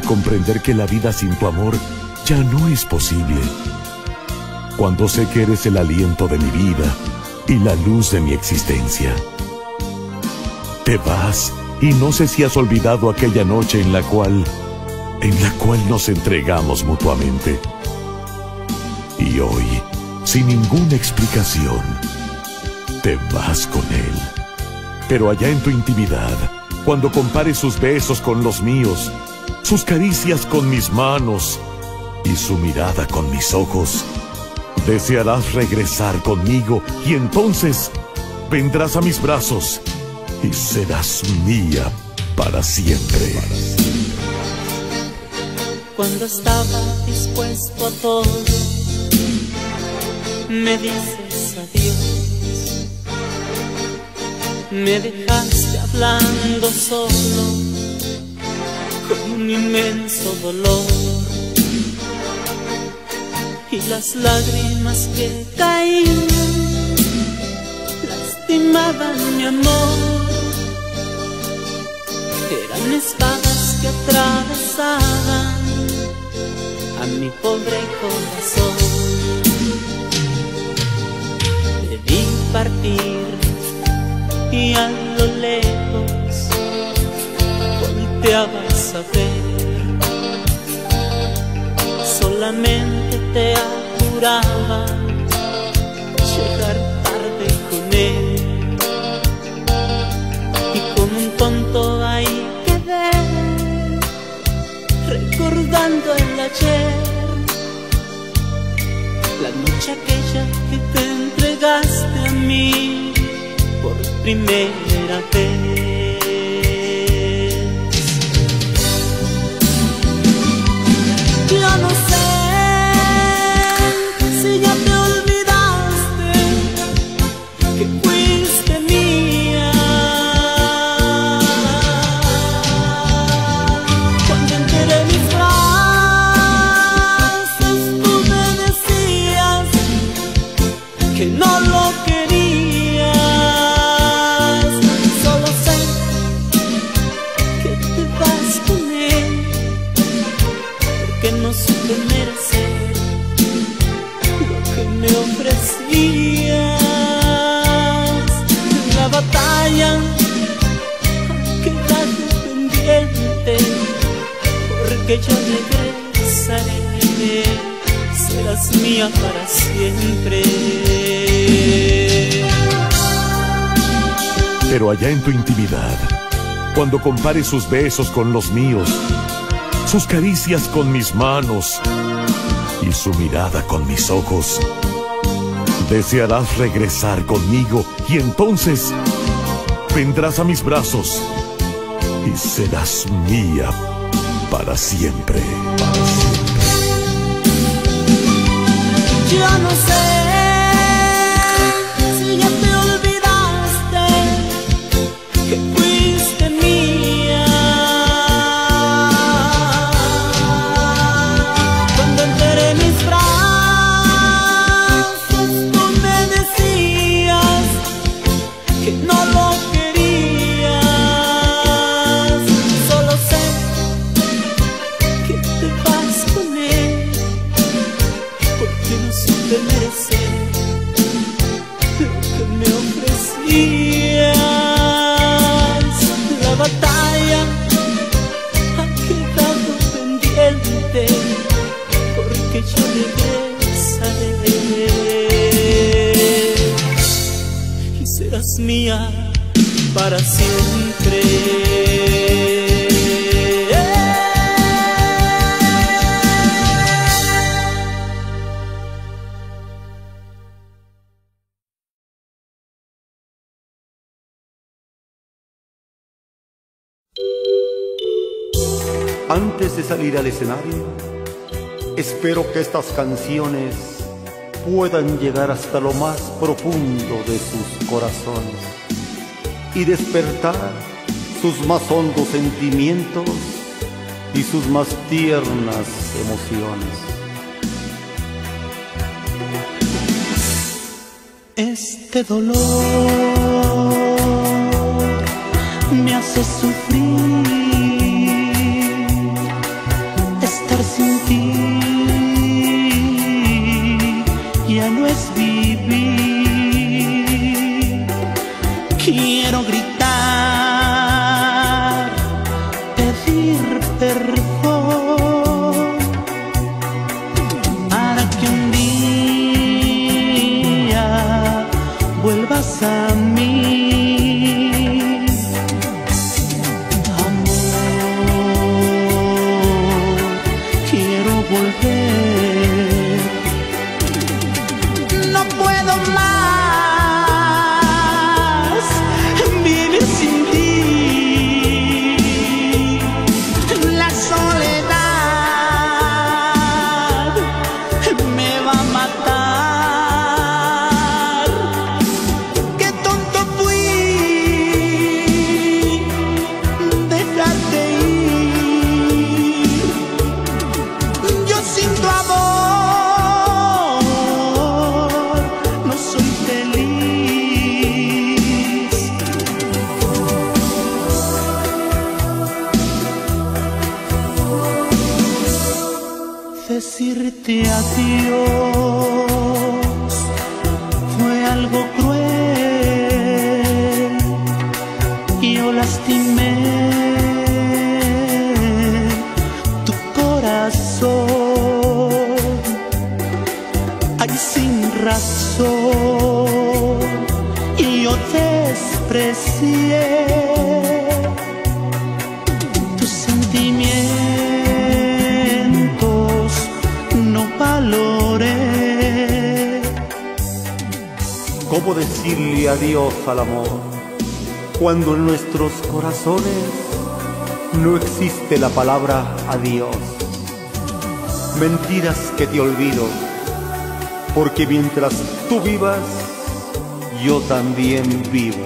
comprender que la vida sin tu amor ya no es posible. Cuando sé que eres el aliento de mi vida y la luz de mi existencia. Te vas y no sé si has olvidado aquella noche en la cual, en la cual nos entregamos mutuamente. Y hoy, sin ninguna explicación, te vas con él. Pero allá en tu intimidad, cuando compares sus besos con los míos, sus caricias con mis manos y su mirada con mis ojos, desearás regresar conmigo y entonces vendrás a mis brazos y serás mía para siempre. Cuando estaba dispuesto a todo, me dices adiós. Me dejaste hablando solo, un inmenso dolor. Y las lágrimas que caían lastimaban mi amor eran espadas que atravesaban a mi pobre corazón. Debí partir y a lo lejos volteabas a ver. Solamente te apuraba llegar tarde con él. Y como un tonto ahí quedé, recordando el ayer. La noche aquella que te entregaste a mí por primera vez. Yo no para siempre. Pero allá en tu intimidad, cuando compares sus besos con los míos, sus caricias con mis manos y su mirada con mis ojos, desearás regresar conmigo y entonces vendrás a mis brazos y serás mía. Para siempre. Yo no salir al escenario, espero que estas canciones puedan llegar hasta lo más profundo de sus corazones y despertar sus más hondos sentimientos y sus más tiernas emociones. Este dolor me hace sufrir la palabra adiós? Mentiras que te olvido, porque mientras tú vivas, yo también vivo.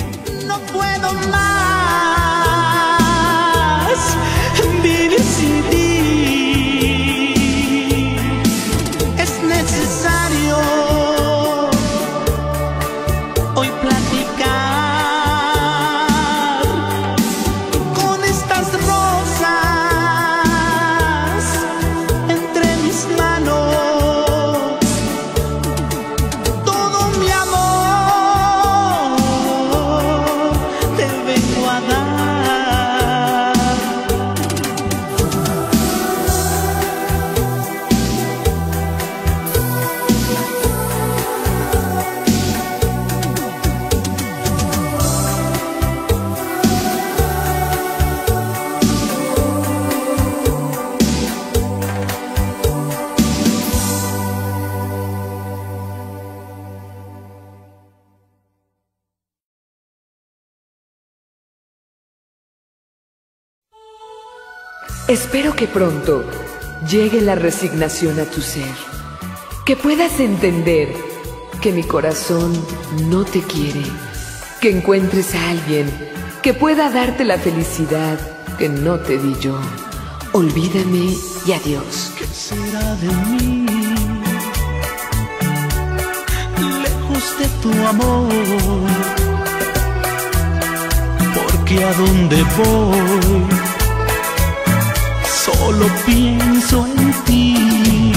Que pronto llegue la resignación a tu ser, que puedas entender que mi corazón no te quiere, que encuentres a alguien que pueda darte la felicidad que no te di yo. Olvídame y adiós. ¿Qué será de mí? Lejos de tu amor, porque a donde voy, solo pienso en ti.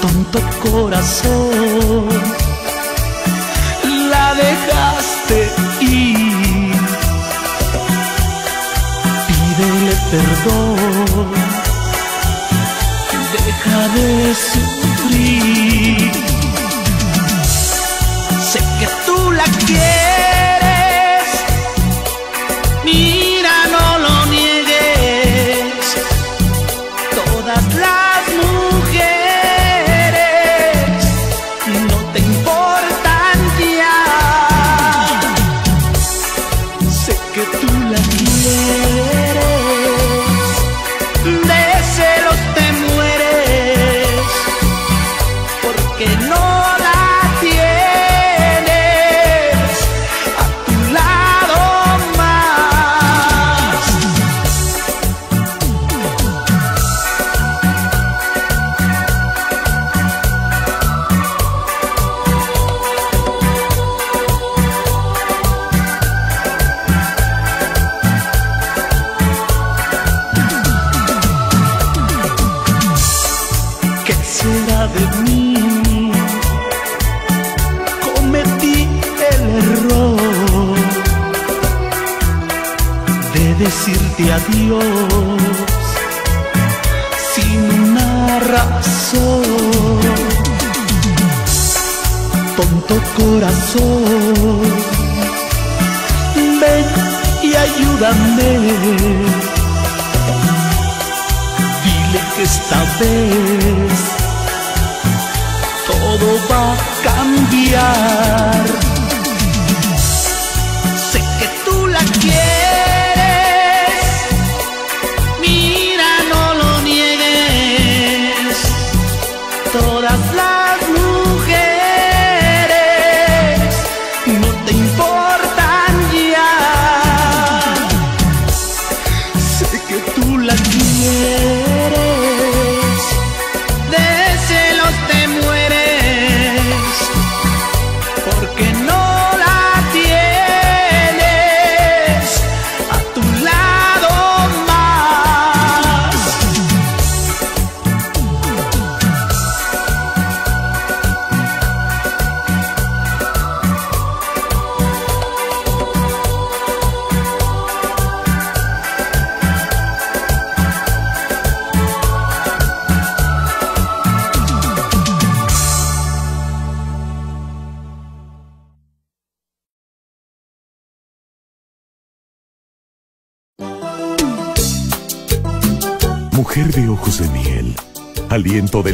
Tonto corazón, la dejaste ir. Pídele perdón, deja de sufrir.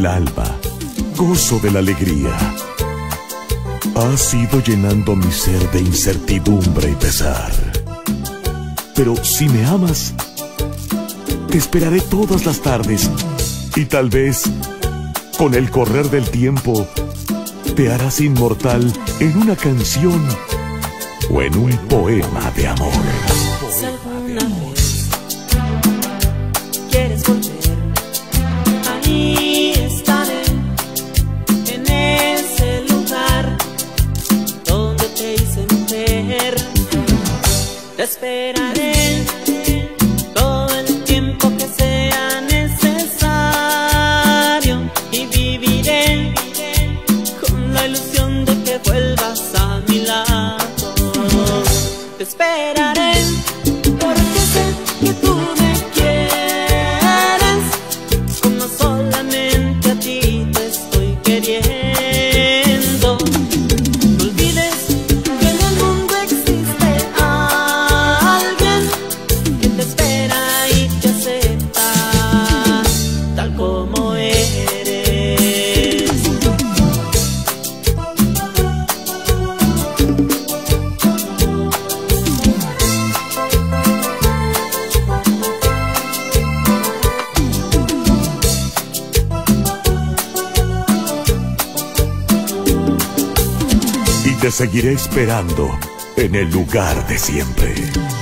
Del alba, gozo de la alegría. Has ido llenando mi ser de incertidumbre y pesar. Pero si me amas, te esperaré todas las tardes y tal vez, con el correr del tiempo, te harás inmortal en una canción o en un poema de amor. Seguiré esperando en el lugar de siempre.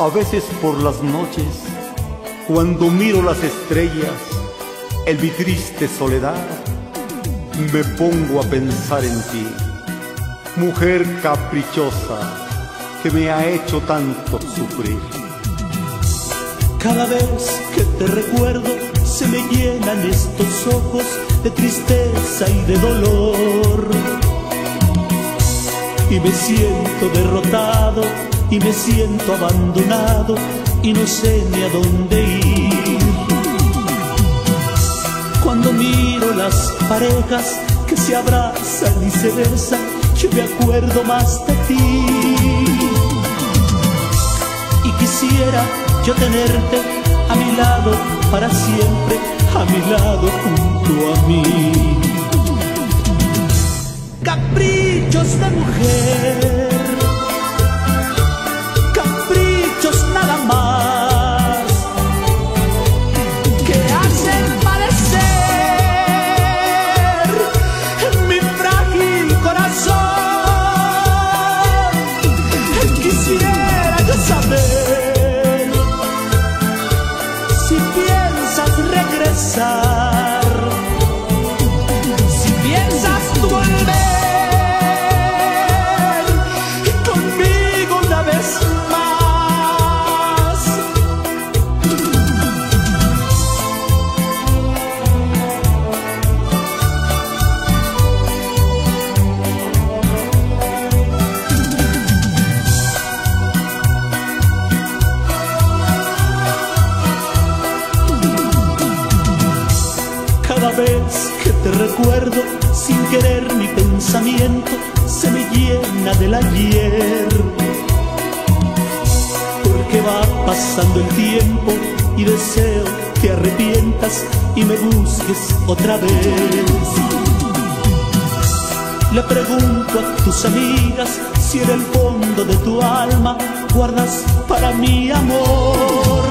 A veces por las noches, cuando miro las estrellas, en mi triste soledad, me pongo a pensar en ti, mujer caprichosa que me ha hecho tanto sufrir. Cada vez que te recuerdo se me llenan estos ojos de tristeza y de dolor. Y me siento derrotado y me siento abandonado y no sé ni a dónde ir. Cuando miro las parejas que se abrazan y se besan, yo me acuerdo más de ti y quisiera yo tenerte a mi lado para siempre, a mi lado junto a mí. Caprichos de mujer, sin querer mi pensamiento se me llena del ayer. Porque va pasando el tiempo y deseo que arrepientas y me busques otra vez. Le pregunto a tus amigas si en el fondo de tu alma guardas para mi amor.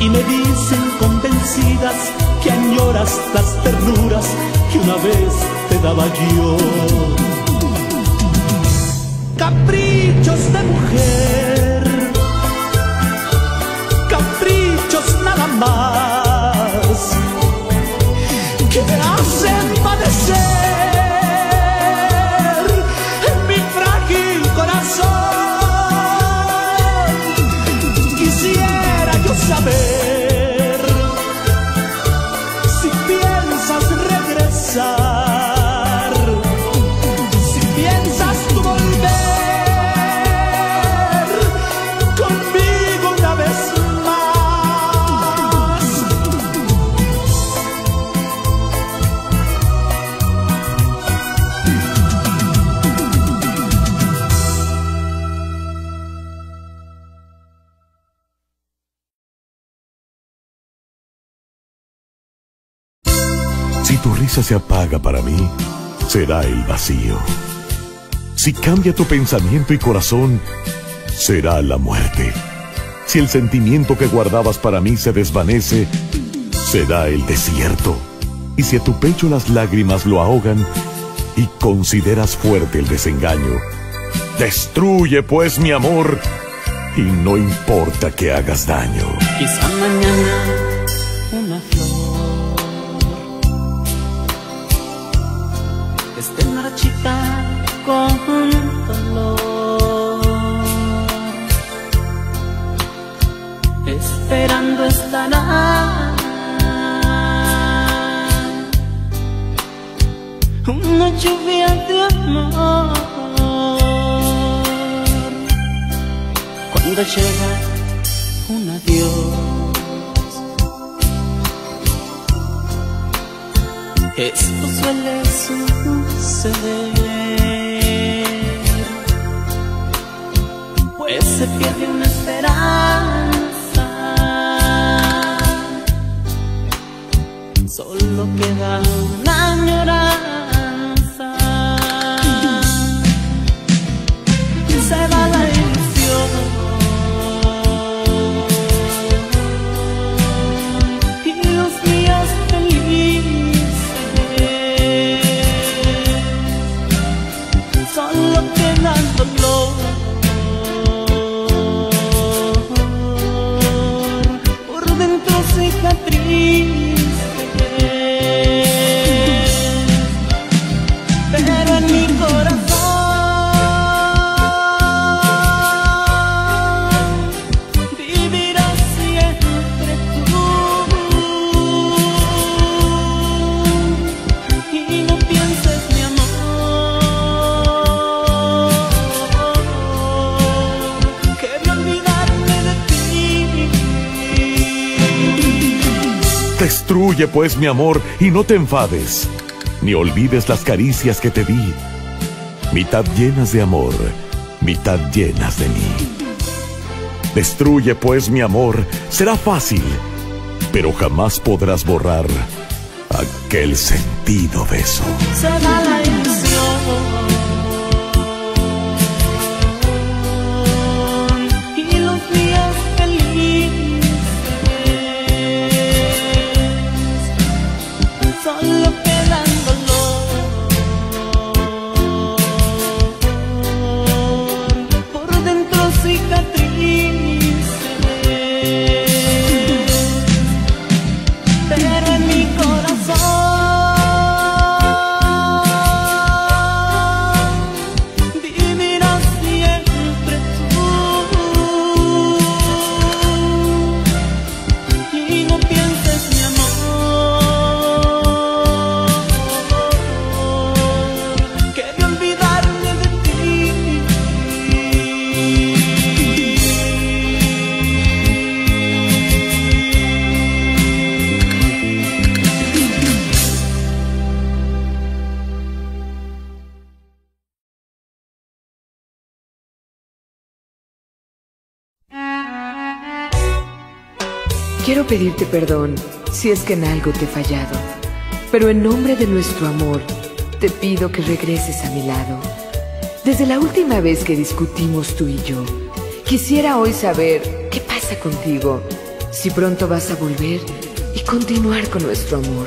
Y me dicen convencidas que añoras las ternuras que una vez te daba yo. Caprichos de mujer, caprichos nada más, que me hacen padecer el vacío. Si cambia tu pensamiento y corazón, será la muerte. Si el sentimiento que guardabas para mí se desvanece, será el desierto. Y si a tu pecho las lágrimas lo ahogan y consideras fuerte el desengaño, destruye pues mi amor y no importa que hagas daño. Quizá mañana una lluvia de amor. Cuando llega un adiós. Esto suele suceder, pues se pierde una esperanza, solo queda una añoranza. Destruye pues mi amor y no te enfades, ni olvides las caricias que te di, mitad llenas de amor, mitad llenas de mí. Destruye pues mi amor, será fácil, pero jamás podrás borrar aquel sentido beso. Pedirte perdón si es que en algo te he fallado, pero en nombre de nuestro amor, te pido que regreses a mi lado. Desde la última vez que discutimos tú y yo, quisiera hoy saber qué pasa contigo, si pronto vas a volver y continuar con nuestro amor.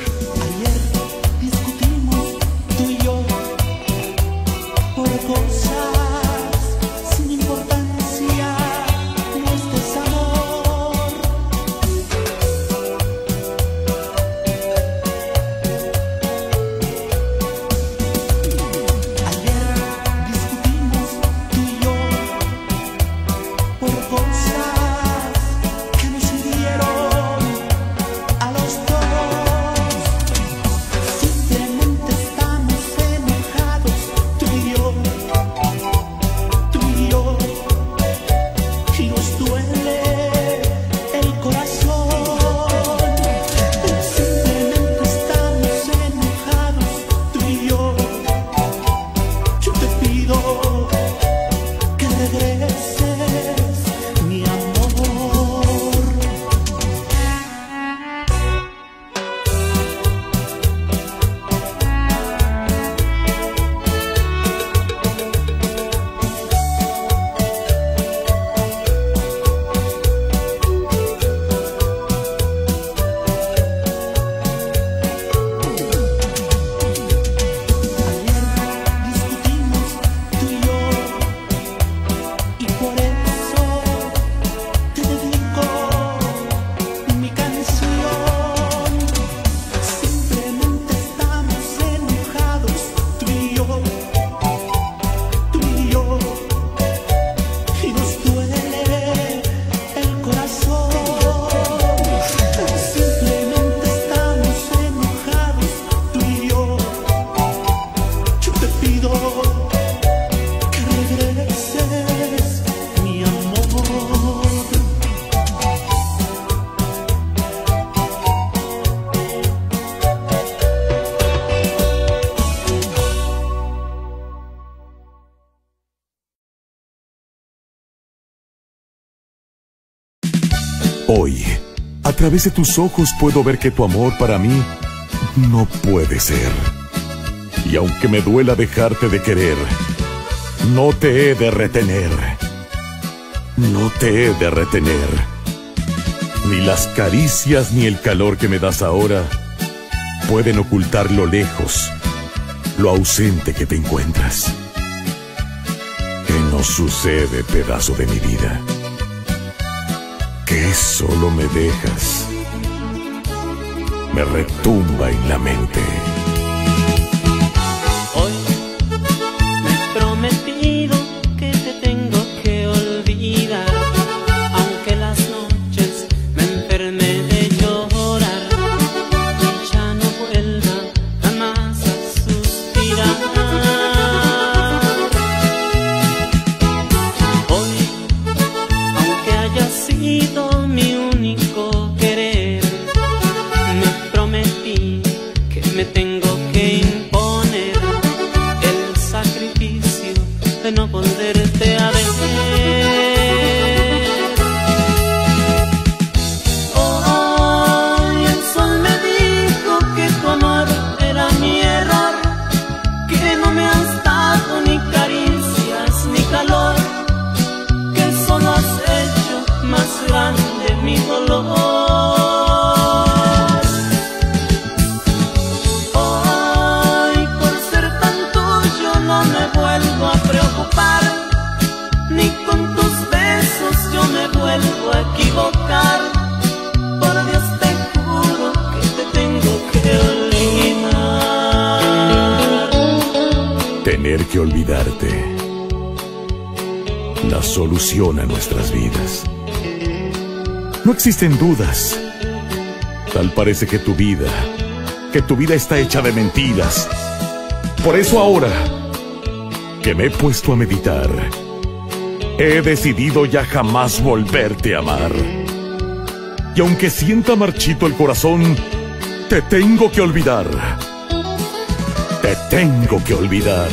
Través de tus ojos puedo ver que tu amor para mí no puede ser. Y aunque me duela dejarte de querer, no te he de retener. No te he de retener. Ni las caricias ni el calor que me das ahora pueden ocultar lo lejos, lo ausente que te encuentras. ¿Qué nos sucede, pedazo de mi vida? Que solo me dejas? Me retumba en la mente. Existen dudas. Tal parece que tu vida, que tu vida está hecha de mentiras. Por eso ahora, que me he puesto a meditar, he decidido ya jamás volverte a amar. Y aunque sienta marchito el corazón, te tengo que olvidar. Te tengo que olvidar.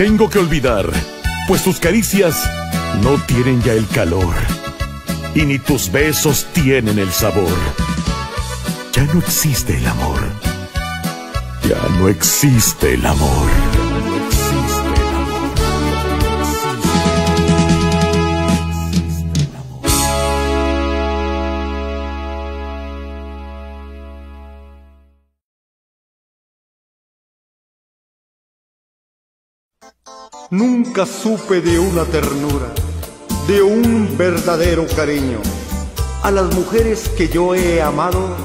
Tengo que olvidar, pues tus caricias no tienen ya el calor y ni tus besos tienen el sabor. Ya no existe el amor. Ya no existe el amor. Supe de una ternura, de un verdadero cariño. A las mujeres que yo he amado,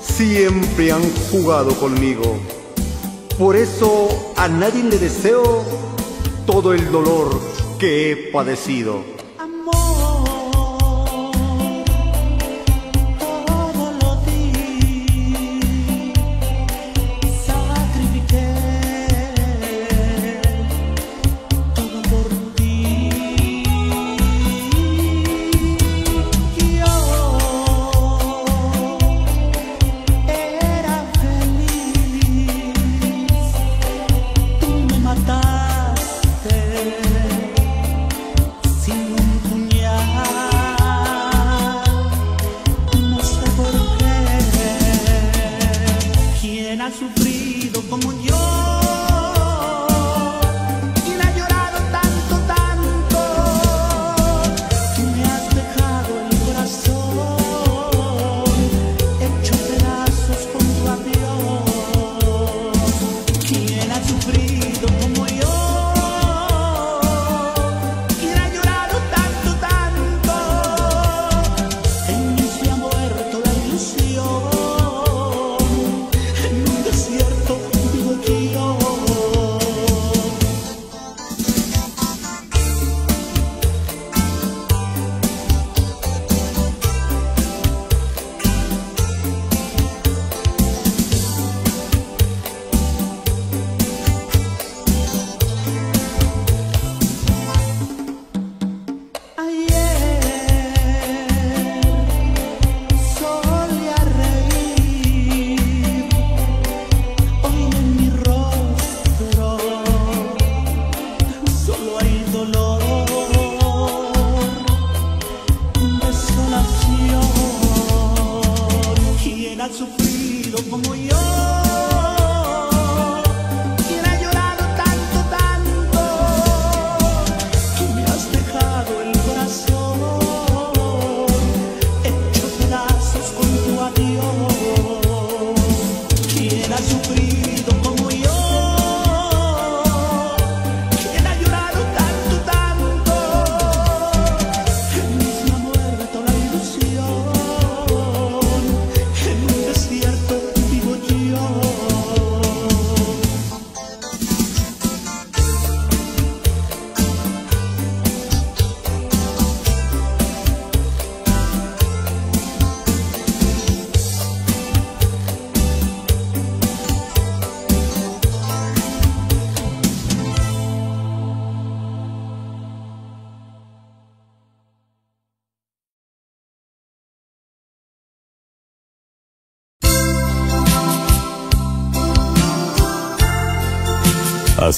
siempre han jugado conmigo. Por eso a nadie le deseo todo el dolor que he padecido.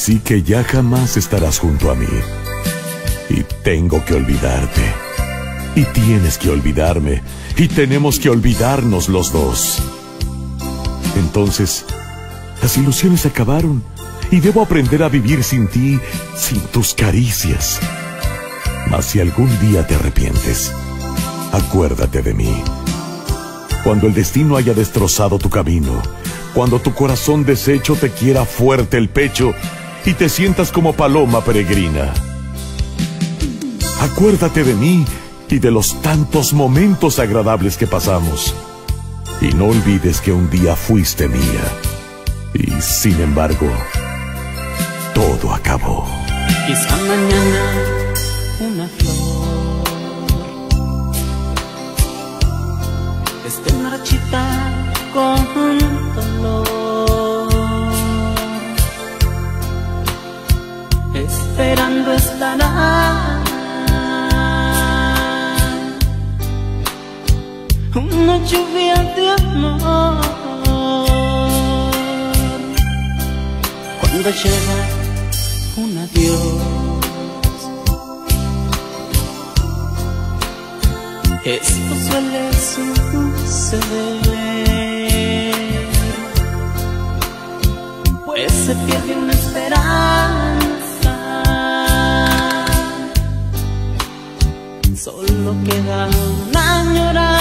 Así que ya jamás estarás junto a mí. Y tengo que olvidarte. Y tienes que olvidarme. Y tenemos que olvidarnos los dos. Entonces, las ilusiones acabaron. Y debo aprender a vivir sin ti, sin tus caricias. Mas si algún día te arrepientes, acuérdate de mí. Cuando el destino haya destrozado tu camino, cuando tu corazón deshecho te quiera fuerte el pecho y te sientas como paloma peregrina. Acuérdate de mí y de los tantos momentos agradables que pasamos. Y no olvides que un día fuiste mía. Y sin embargo, todo acabó. Quizá mañana una flor esté marchita con una lluvia de amor cuando llega un adiós. Esto suele suceder, pues se pierde una esperanza, solo queda una añoranza.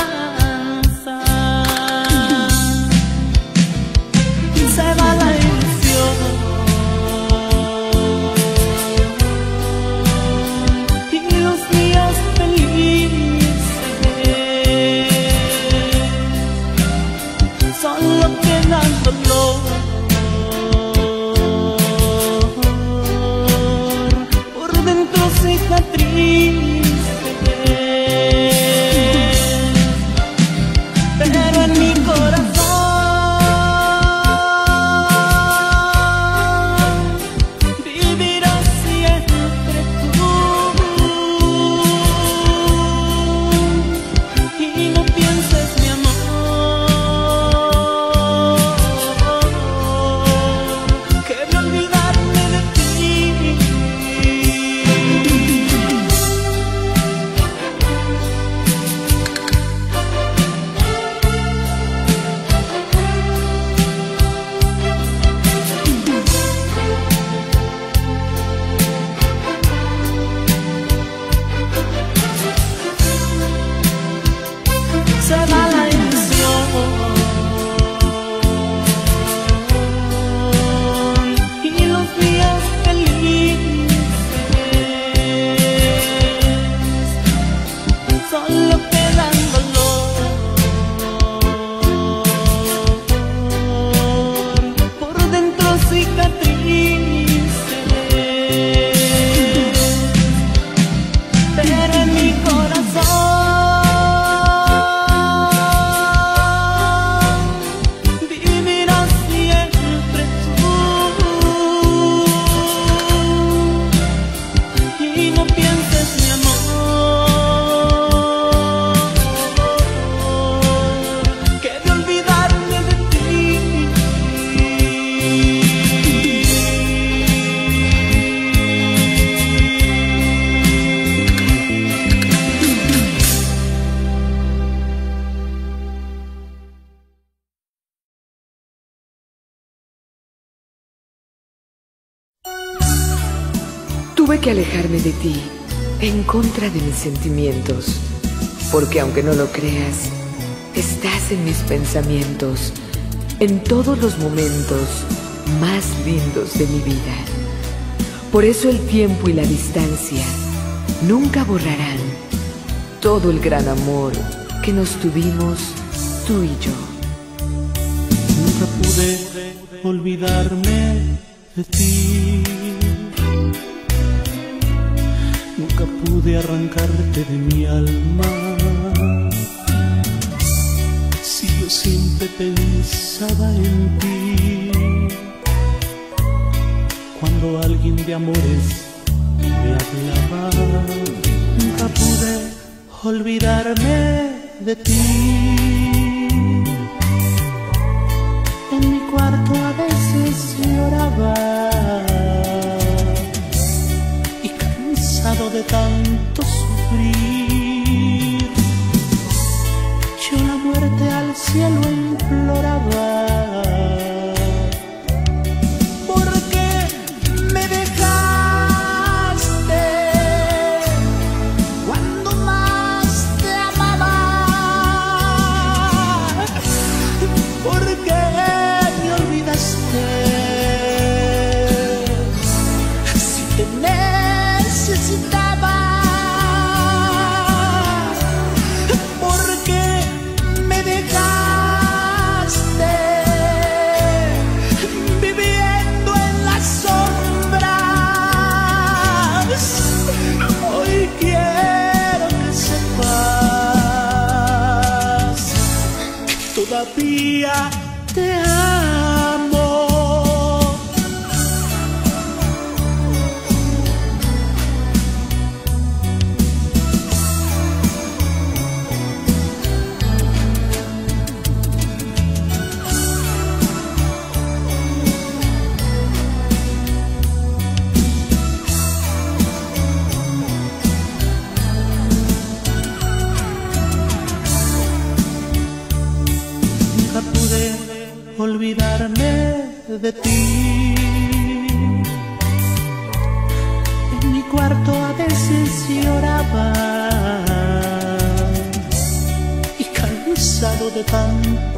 De ti en contra de mis sentimientos, porque aunque no lo creas, estás en mis pensamientos, en todos los momentos más lindos de mi vida. Por eso el tiempo y la distancia nunca borrarán todo el gran amor que nos tuvimos tú y yo. Nunca pude olvidarme de ti. Pude arrancarte de mi alma. Si yo siempre pensaba en ti. Cuando alguien de amores me hablaba, nunca pude olvidarme de ti. En mi cuarto a veces lloraba de tanto sufrir, yo la muerte al cielo imploraba. de ti. En mi cuarto a veces lloraba y cansado de tanto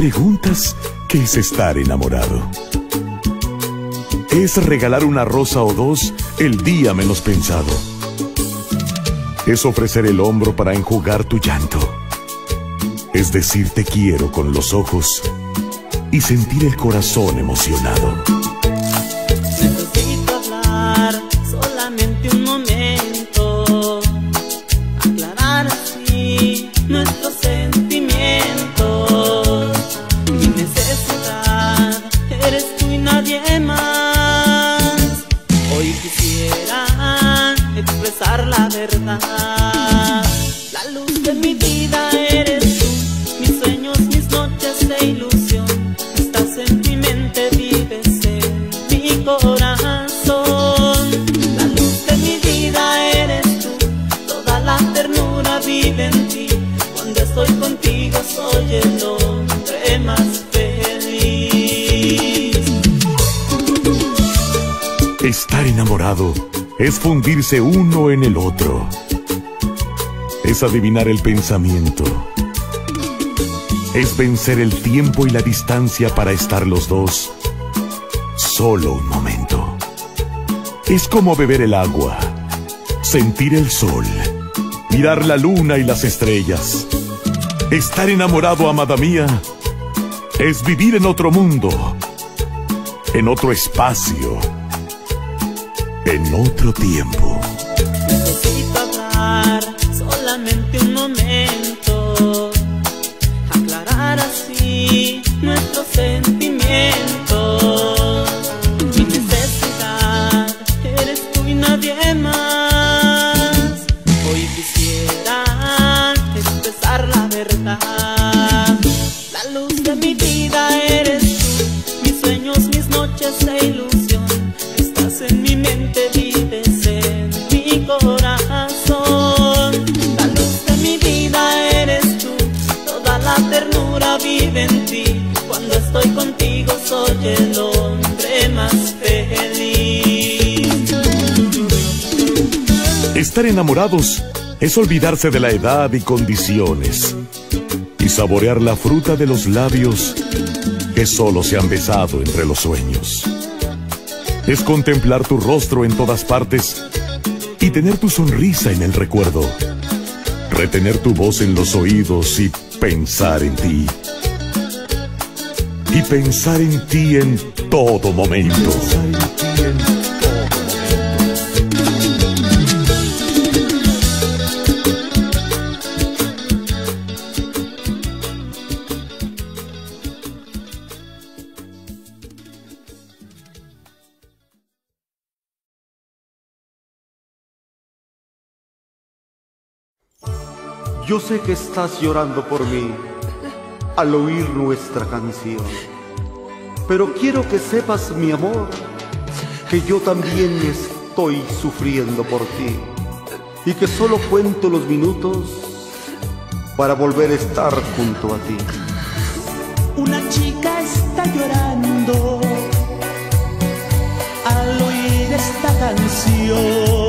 preguntas qué es estar enamorado. Es regalar una rosa o dos el día menos pensado. Es ofrecer el hombro para enjugar tu llanto. Es decir te quiero con los ojos y sentir el corazón emocionado. Es fundirse uno en el otro. Es adivinar el pensamiento. Es vencer el tiempo y la distancia para estar los dos. Solo un momento. Es como beber el agua, sentir el sol, mirar la luna y las estrellas. Estar enamorado, amada mía, es vivir en otro mundo, en otro espacio en otro tiempo. Enamorados es olvidarse de la edad y condiciones y saborear la fruta de los labios que solo se han besado entre los sueños. Es contemplar tu rostro en todas partes y tener tu sonrisa en el recuerdo. Retener tu voz en los oídos y pensar en ti y pensar en ti en todo momento. Yo sé que estás llorando por mí al oír nuestra canción. Pero quiero que sepas, mi amor, que yo también estoy sufriendo por ti y que solo cuento los minutos para volver a estar junto a ti. Una chica está llorando al oír esta canción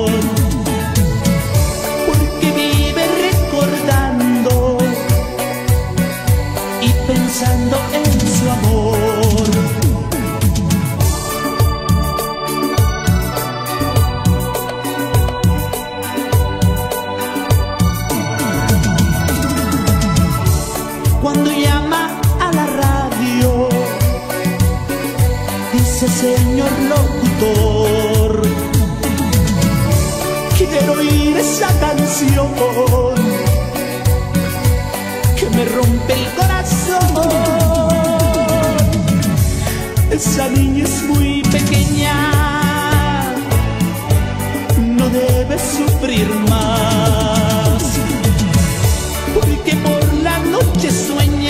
señor locutor. Quiero oír esa canción que me rompe el corazón. Esa niña es muy pequeña, no debe sufrir más, porque por la noche sueña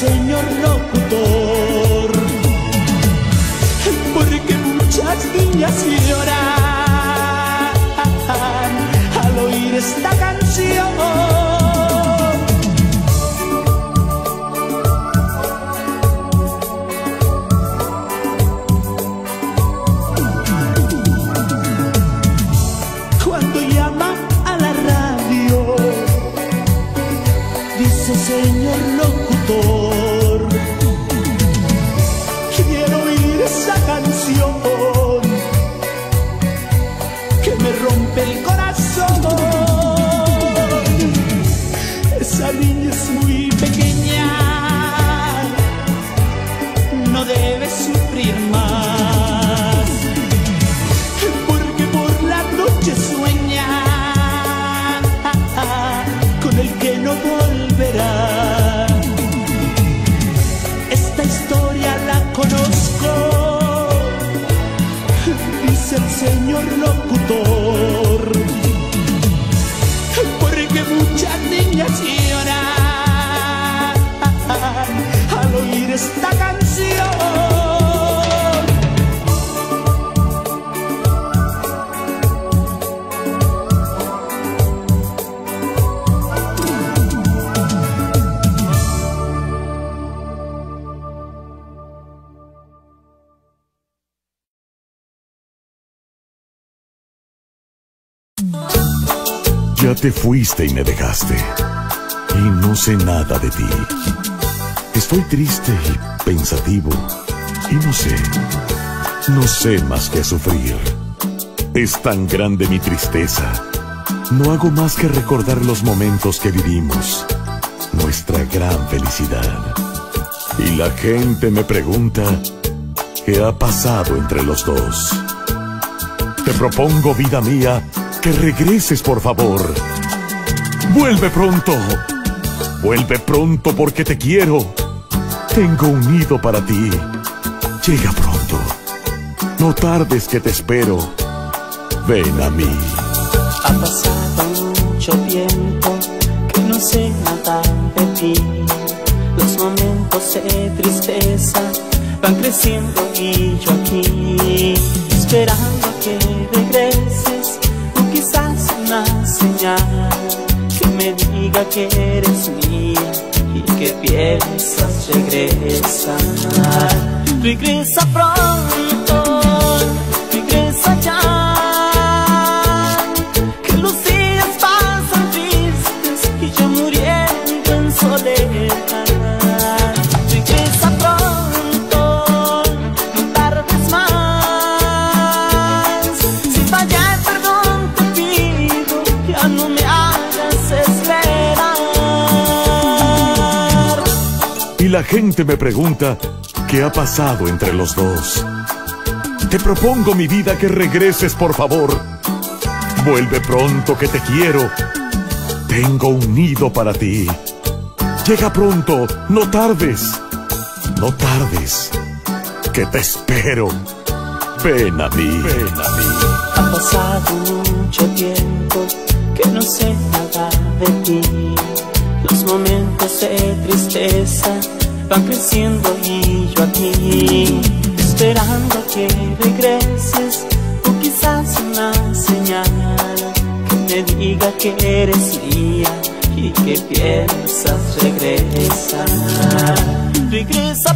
señor locutor, porque muchas niñas lloran al oír esta canción. Señor locutor, porque muchas niñas lloran al oír esta canción. Te fuiste y me dejaste. Y no sé nada de ti. Estoy triste y pensativo. Y no sé. No sé más que sufrir. Es tan grande mi tristeza. No hago más que recordar los momentos que vivimos. Nuestra gran felicidad. Y la gente me pregunta, ¿qué ha pasado entre los dos? Te propongo, vida mía, que regreses, por favor. Vuelve pronto. Vuelve pronto porque te quiero. Tengo un nido para ti. Llega pronto. No tardes que te espero. Ven a mí. Ha pasado mucho tiempo que no sé nada de ti. Los momentos de tristeza van creciendo y yo aquí esperando que regreses una señal que me diga que eres mía y que piensas regresar. Regresa pronto, la gente me pregunta, ¿qué ha pasado entre los dos? Te propongo, mi vida, que regreses, por favor. Vuelve pronto, que te quiero. Tengo un nido para ti. Llega pronto, no tardes. No tardes, que te espero. Ven a mí. Ven a mí. Ha pasado mucho tiempo que no sé nada de ti. Los momentos de tristeza van creciendo y yo aquí esperando que regreses o quizás una señal que me diga que eres mía y que piensas regresar. Regresa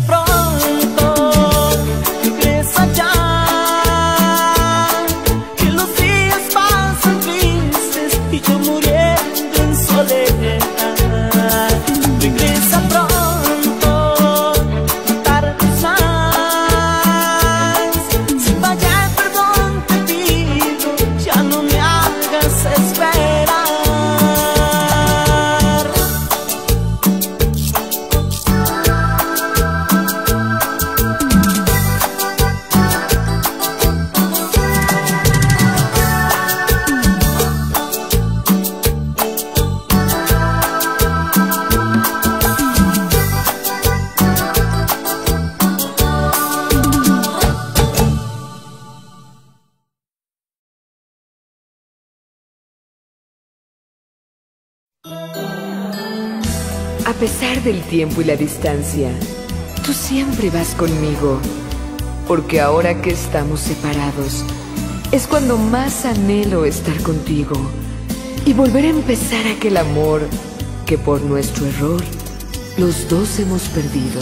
del tiempo y la distancia, tú siempre vas conmigo, porque ahora que estamos separados, es cuando más anhelo estar contigo y volver a empezar aquel amor que por nuestro error los dos hemos perdido.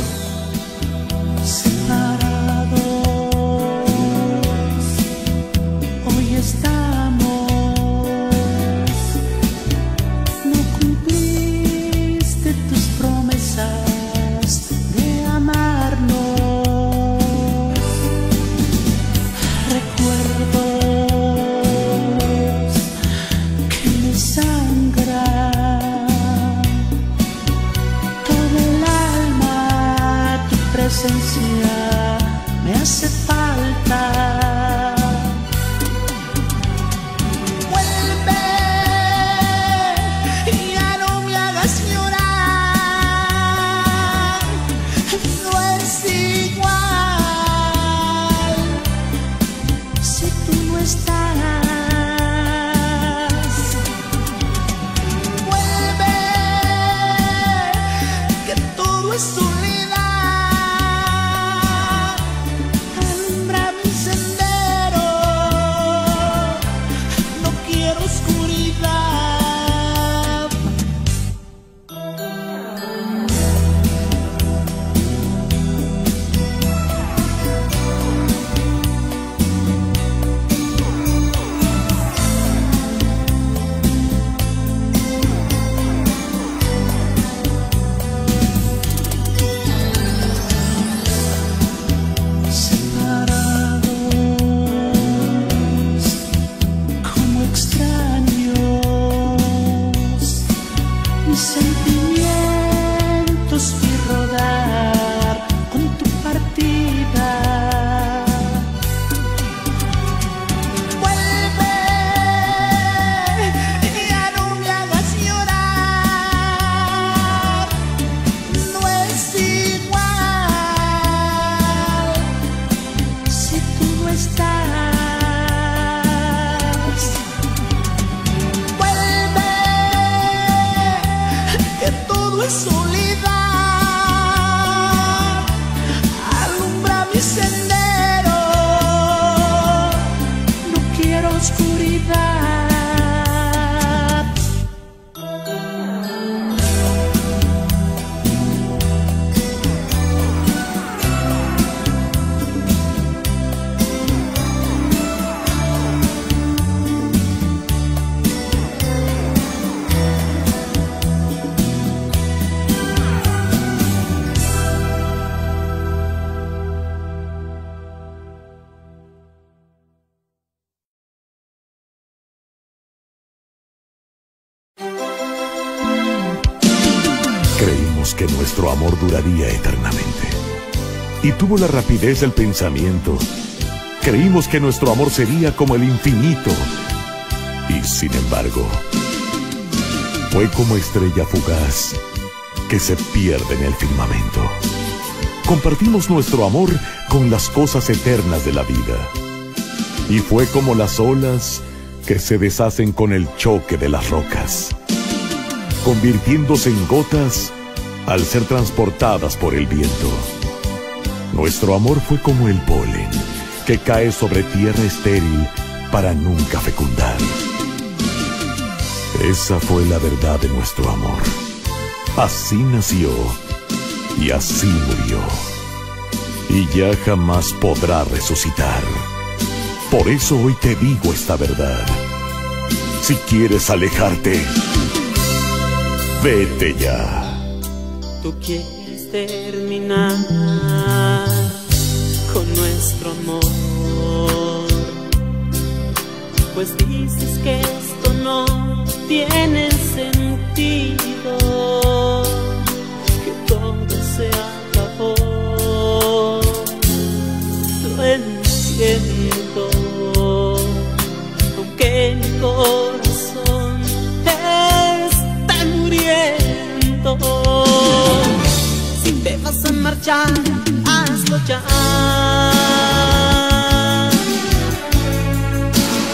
La rapidez del pensamiento. Creímos que nuestro amor sería como el infinito. Y sin embargo, fue como estrella fugaz que se pierde en el firmamento. Compartimos nuestro amor con las cosas eternas de la vida. Y fue como las olas que se deshacen con el choque de las rocas, convirtiéndose en gotas al ser transportadas por el viento. Nuestro amor fue como el polen que cae sobre tierra estéril para nunca fecundar. Esa fue la verdad de nuestro amor. Así nació y así murió. Y ya jamás podrá resucitar. Por eso hoy te digo esta verdad. Si quieres alejarte, vete ya tú quieres terminar nuestro amor. Pues dices que esto no tiene sentido, que todo se acabó. Lo entiendo, aunque mi corazón está muriendo te vas a marchar, ya.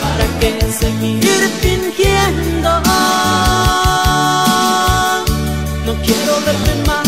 ¿Para qué seguir fingiendo? No quiero verte más,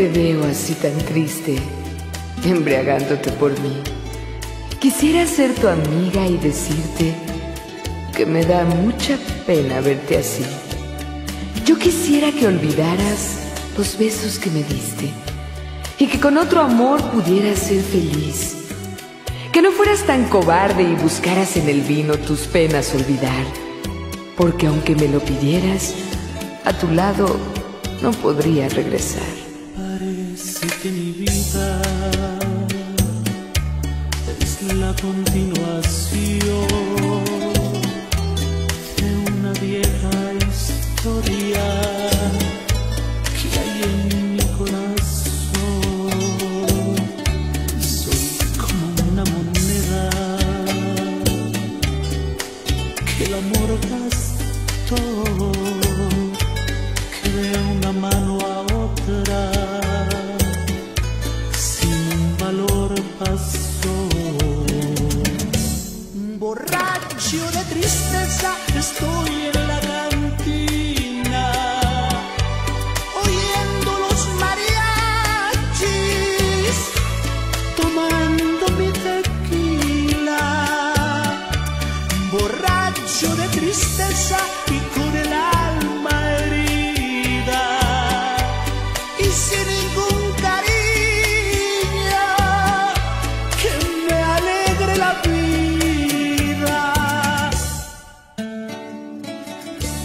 te veo así tan triste, embriagándote por mí, quisiera ser tu amiga y decirte que me da mucha pena verte así. Yo quisiera que olvidaras los besos que me diste y que con otro amor pudieras ser feliz. Que no fueras tan cobarde y buscaras en el vino tus penas olvidar, porque aunque me lo pidieras, a tu lado no podría regresar. Parece que mi vida es la continuación de una vieja historia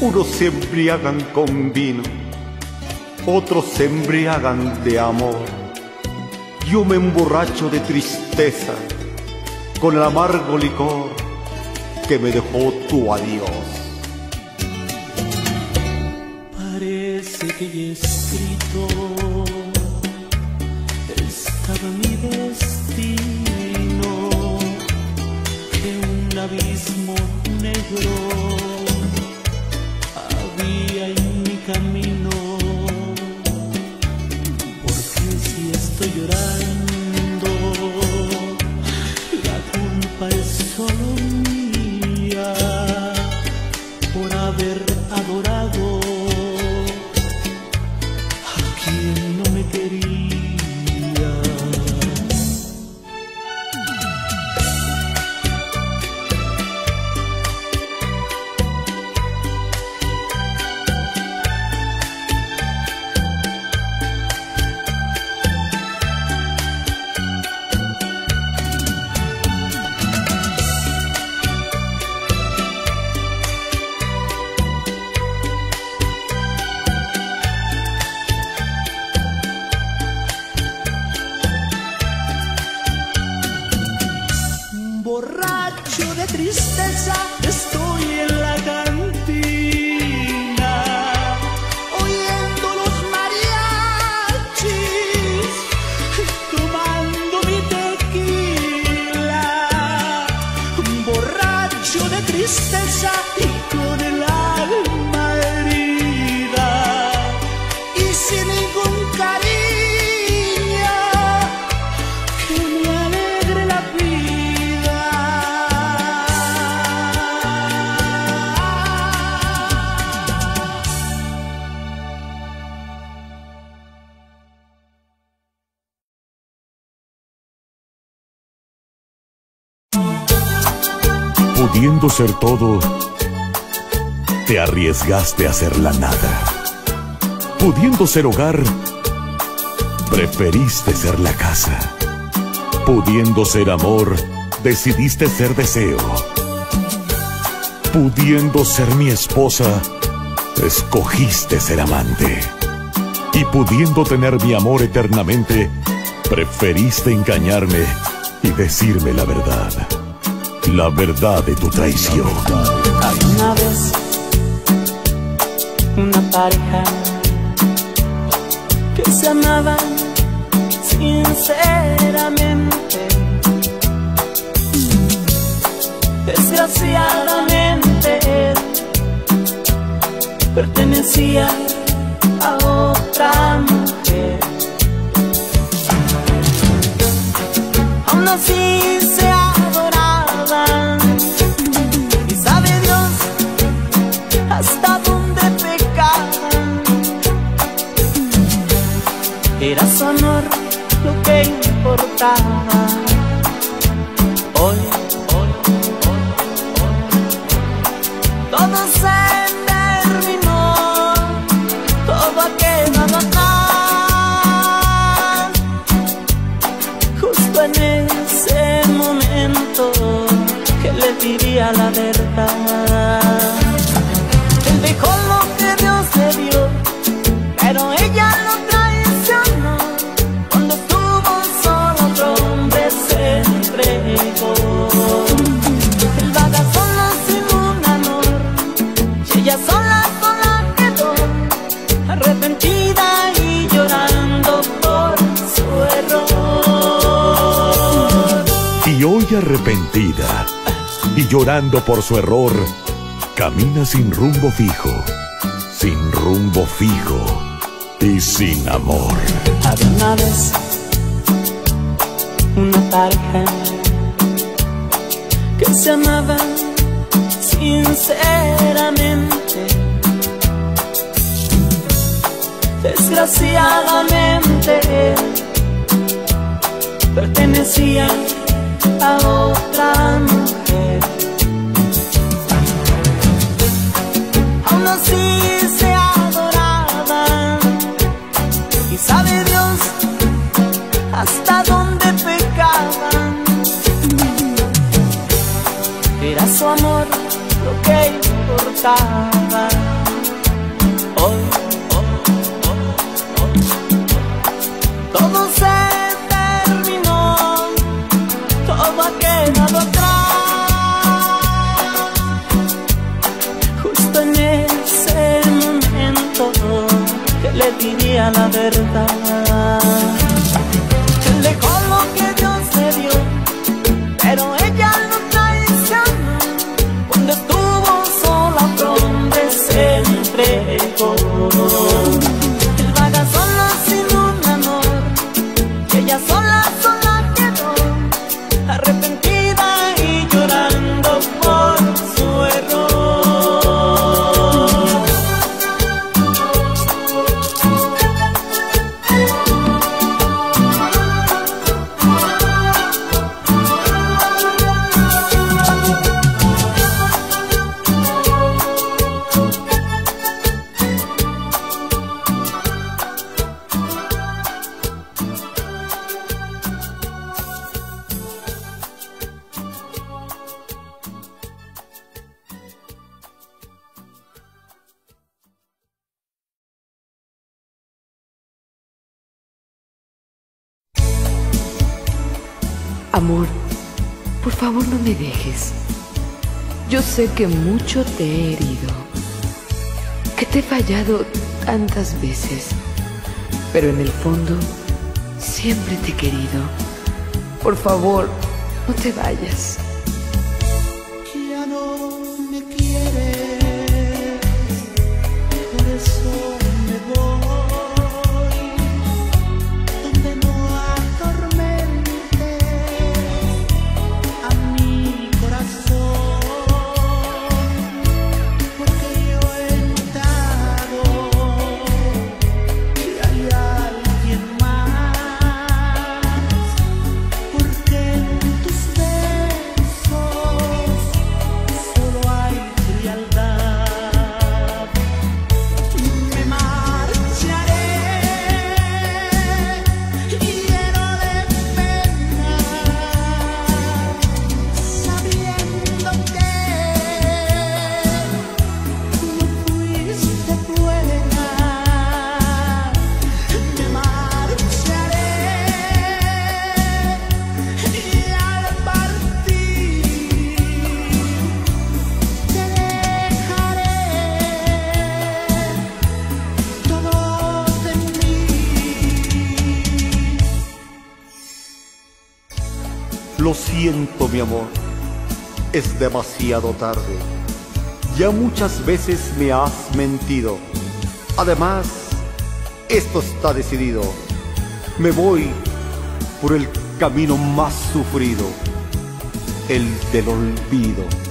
Unos se embriagan con vino, otros se embriagan de amor. Yo me emborracho de tristeza con el amargo licor que me dejó tu adiós. Parece que ya escrito estaba mi destino, que un abismo negro en mi camino. Porque si estoy llorando, Ser todo, te arriesgaste a ser la nada. Pudiendo ser hogar, preferiste ser la casa. Pudiendo ser amor, decidiste ser deseo. Pudiendo ser mi esposa, escogiste ser amante. Y pudiendo tener mi amor eternamente, preferiste engañarme y decirme la verdad. La verdad de tu traición. Había una vez una pareja que se amaban sinceramente. Desgraciadamente pertenecía a otra mujer. Aún así se Era su honor lo que importaba. Hoy, hoy, hoy, hoy, todo se terminó, todo ha quedado atrás. Justo en ese momento que le diría la verdad. Arrepentida y llorando por su error, camina sin rumbo fijo, sin rumbo fijo y sin amor. Había una vez una pareja que se amaba sinceramente. Desgraciadamente pertenecía a otra mujer. Que mucho te he herido, que te he fallado tantas veces, pero en el fondo siempre te he querido. Por favor, no te vayas. Tarde. Ya muchas veces me has mentido. Además, esto está decidido. Me voy por el camino más sufrido, el del olvido.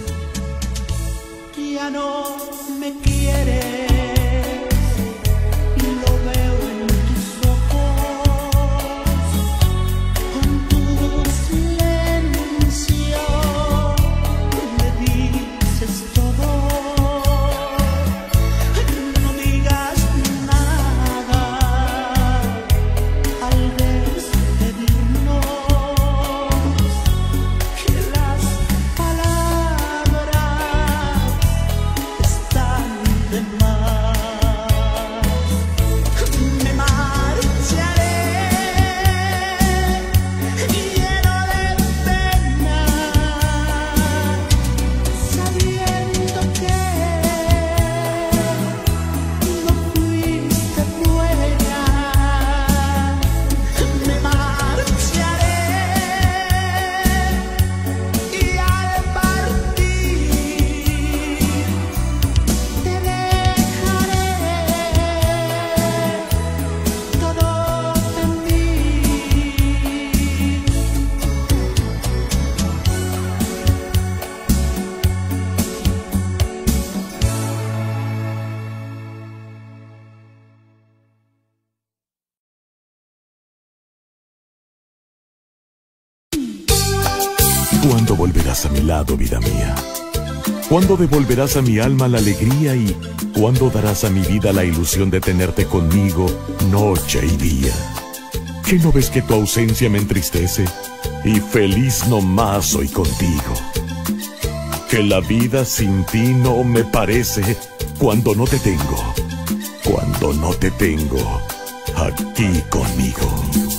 ¿Cuándo volverás a mi lado, vida mía? ¿Cuándo devolverás a mi alma la alegría y cuándo darás a mi vida la ilusión de tenerte conmigo noche y día? ¿Qué no ves que tu ausencia me entristece? Y feliz no más soy contigo. Que la vida sin ti no me parece cuando no te tengo. Cuando no te tengo aquí conmigo.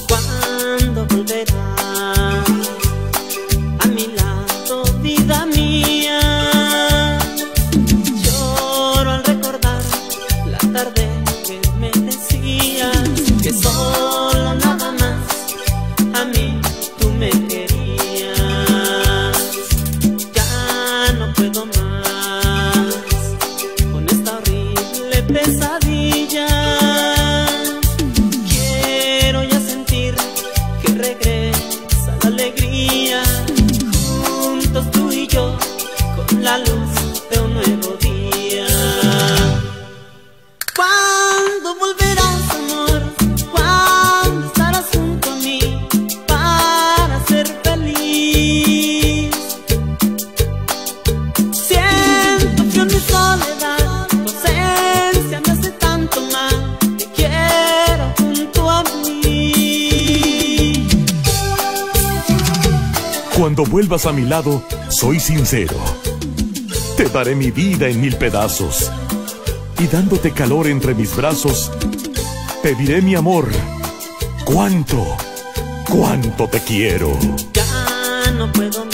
Vuelvas a mi lado, soy sincero. Te daré mi vida en mil pedazos. Y dándote calor entre mis brazos, te diré mi amor. Cuánto, cuánto te quiero. Ya no puedo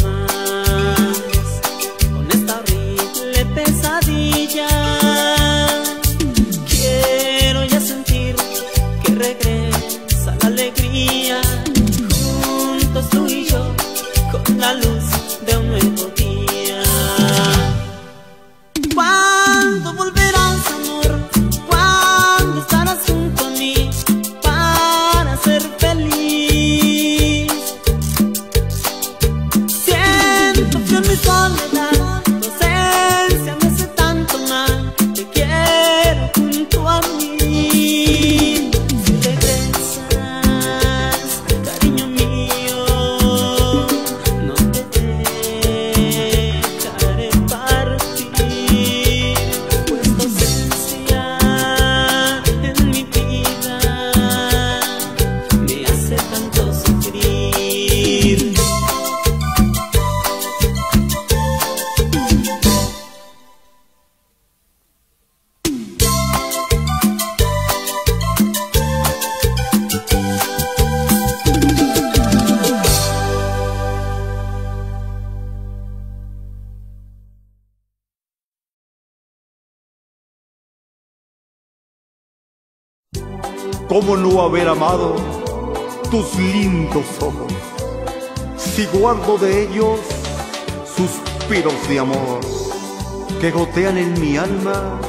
que gotean en mi alma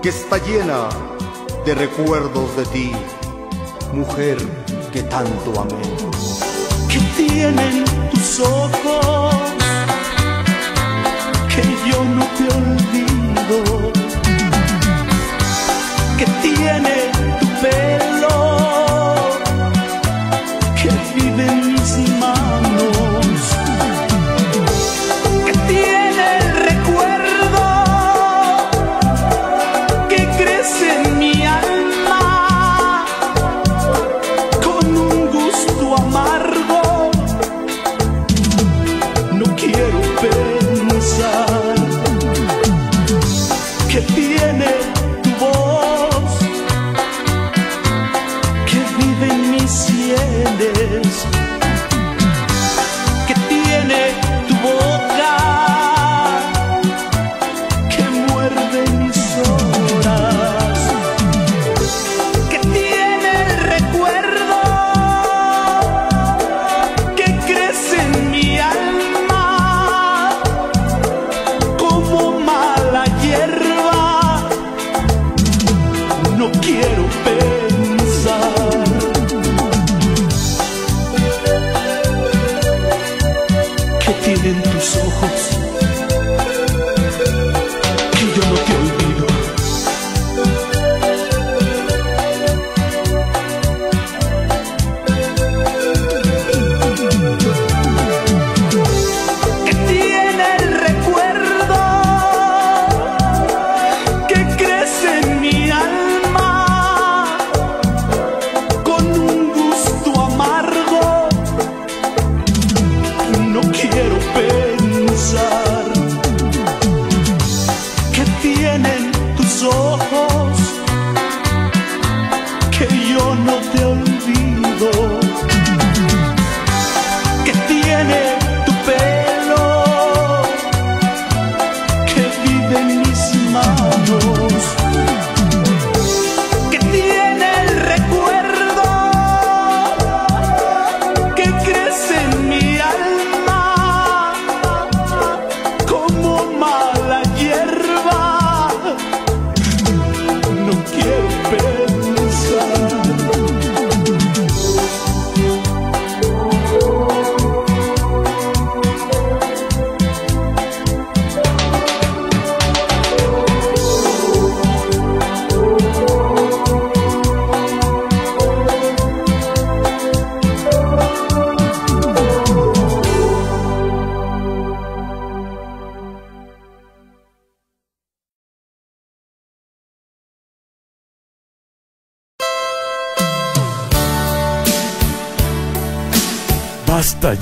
que está llena de recuerdos de ti, mujer que tanto amé. ¿Qué tienen tus ojos? Que yo no te olvido. ¿Qué tiene No quiero pensar. Que tienen tus ojos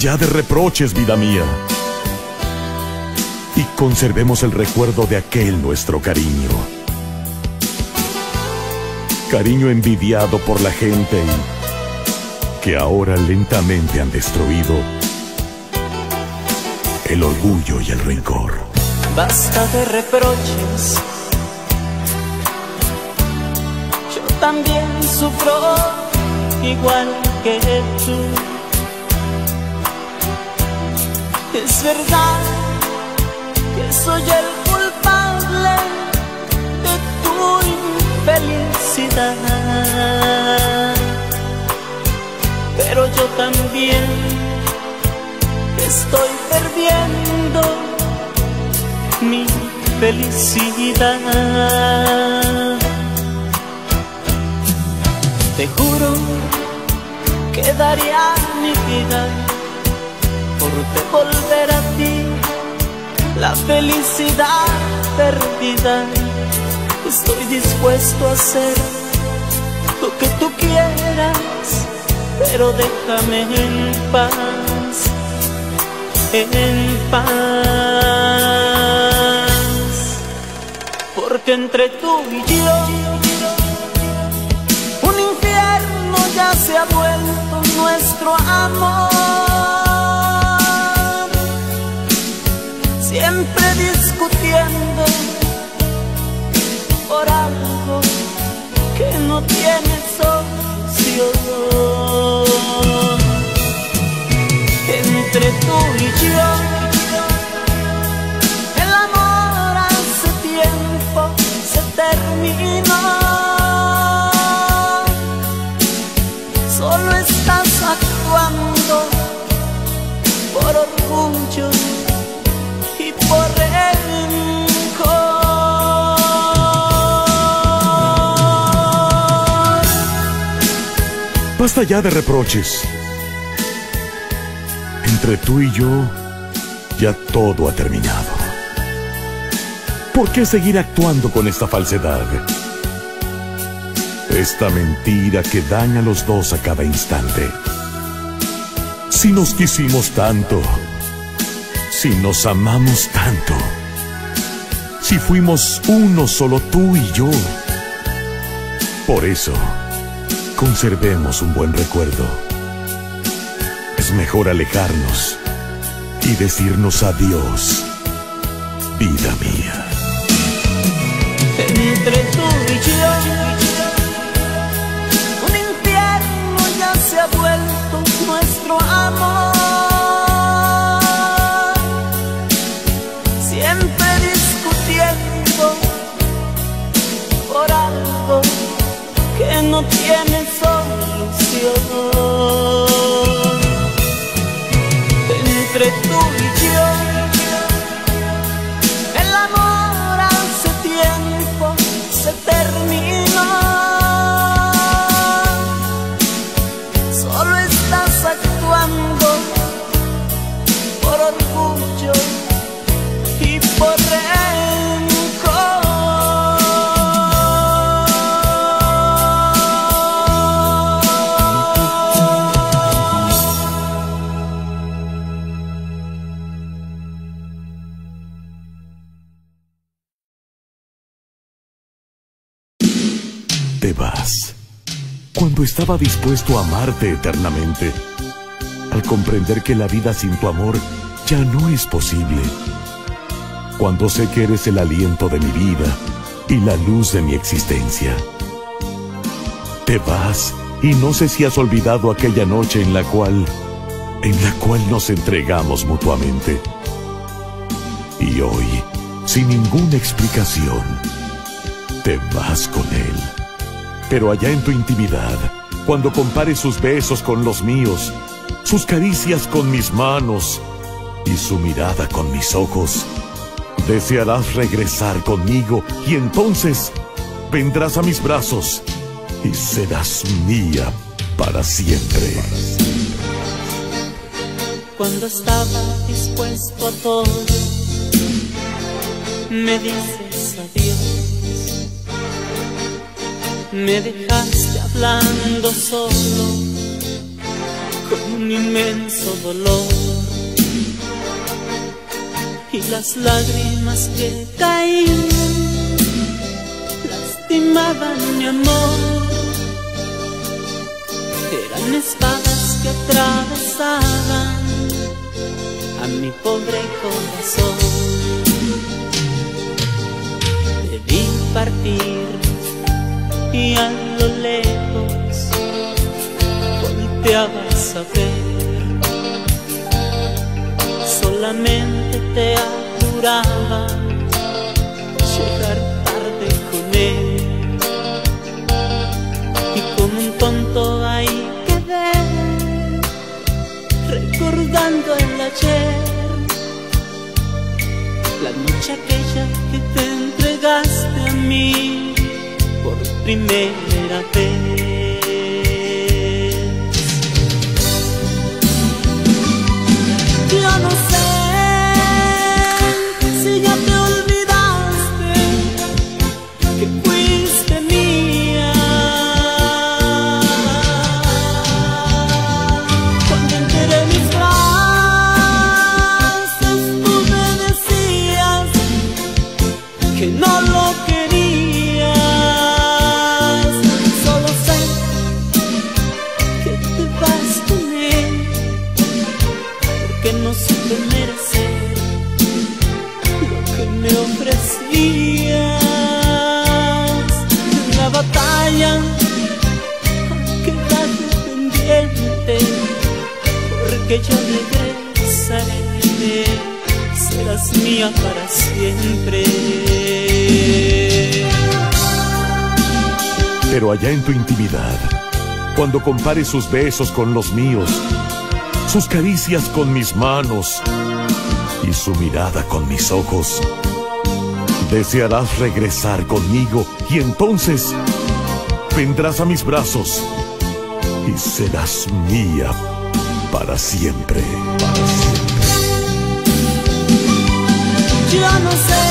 ya de reproches, vida mía. Y conservemos el recuerdo de aquel nuestro cariño. Cariño envidiado por la gente y que ahora lentamente han destruido el orgullo y el rencor. Basta de reproches. Yo también sufro igual que tú. Es verdad que soy el culpable de tu infelicidad. Pero yo también estoy perdiendo mi felicidad. Te juro que daría mi vida por devolver a ti la felicidad perdida. Estoy dispuesto a hacer lo que tú quieras, pero déjame en paz en paz. Porque entre tú y yo, un infierno ya se ha vuelto nuestro amor. Siempre discutiendo por algo que no tiene entre tú y yo. El amor hace tiempo se terminó. Solo estás actuando por orgullo Basta ya de reproches. Entre tú y yo, ya todo ha terminado. ¿Por qué seguir actuando con esta falsedad? Esta mentira que daña a los dos a cada instante. Si nos quisimos tanto, si nos amamos tanto, si fuimos uno solo tú y yo. Por eso, conservemos un buen recuerdo. Es mejor alejarnos y decirnos adiós, vida mía. entre tú y yo. Un infierno ya se ha vuelto nuestro amor. Siempre discutiendo por algo que no tiene estaba dispuesto a amarte eternamente. Al comprender que la vida sin tu amor ya no es posible. Cuando sé que eres el aliento de mi vida y la luz de mi existencia. Te vas y no sé si has olvidado aquella noche en la cual, en la cual nos entregamos mutuamente. Y hoy, sin ninguna explicación, te vas con él. Pero allá en tu intimidad, cuando compares sus besos con los míos, sus caricias con mis manos y su mirada con mis ojos, desearás regresar conmigo y entonces vendrás a mis brazos y serás mía para siempre. Cuando estaba dispuesto a todo, me dices adiós. Me dejaste hablando solo, con un inmenso dolor. Y las lágrimas que caían lastimaban mi amor. Eran espadas que atravesaban a mi pobre corazón. Debí partir y a lo lejos volteabas a ver. Solamente te apuraba llegar tarde con él. Y como un tonto ahí quedé, recordando el ayer. La noche aquella que te entregaste a mí primera vez. Yo no sé para siempre. Pero allá en tu intimidad, cuando compares sus besos con los míos, sus caricias con mis manos y su mirada con mis ojos, desearás regresar conmigo y entonces vendrás a mis brazos y serás mía para siempre, para siempre. Yo no sé si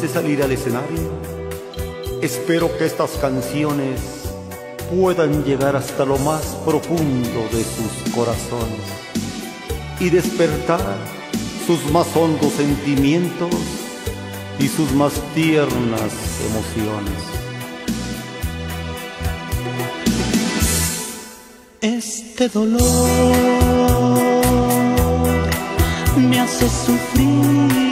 De salir al escenario, espero que estas canciones puedan llegar hasta lo más profundo de sus corazones y despertar sus más hondos sentimientos y sus más tiernas emociones. Este dolor me hace sufrir.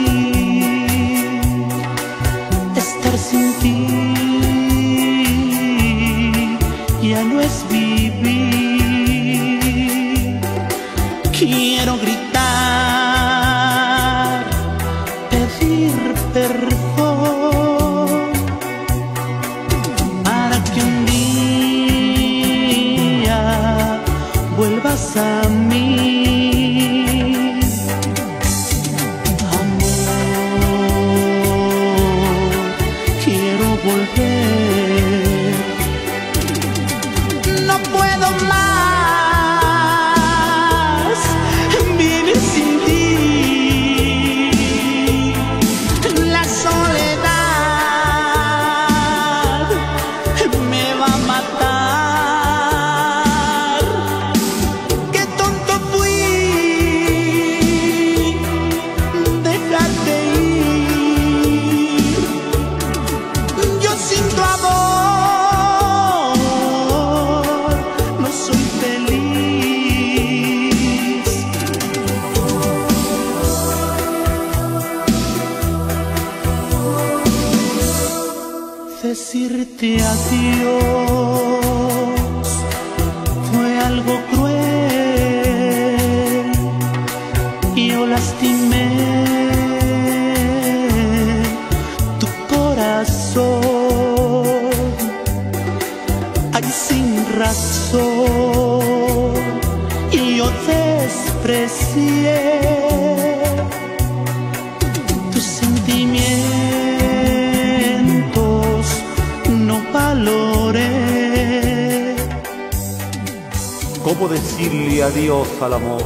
¿Cómo decirle adiós al amor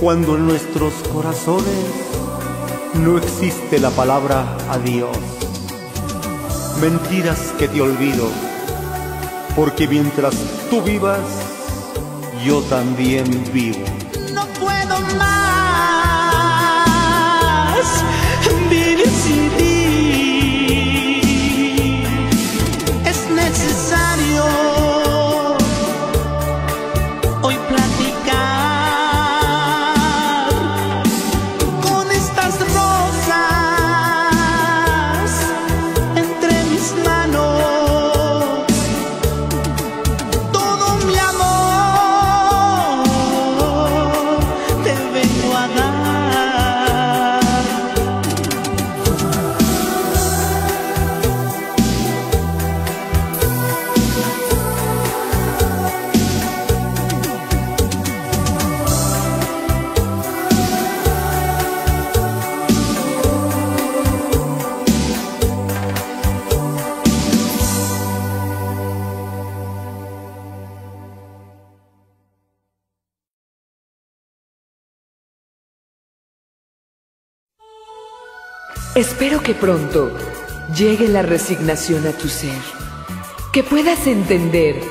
cuando en nuestros corazones no existe la palabra adiós? Mentiras que te olvido, porque mientras tú vivas, yo también vivo. Espero que pronto llegue la resignación a tu ser, que puedas entender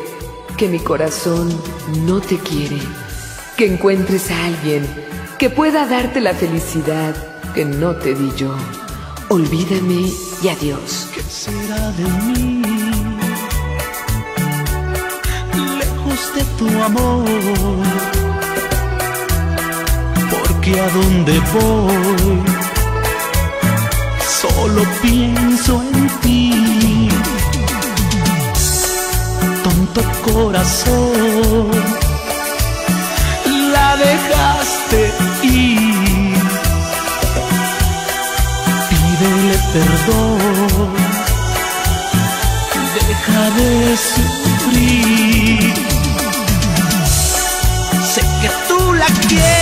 que mi corazón no te quiere, que encuentres a alguien que pueda darte la felicidad que no te di yo. Olvídame y adiós. ¿Qué será de mí? Lejos de tu amor. Porque a dónde voy, solo pienso en ti. Tonto corazón, la dejaste ir. Pídele perdón, deja de sufrir. Sé que tú la quieres,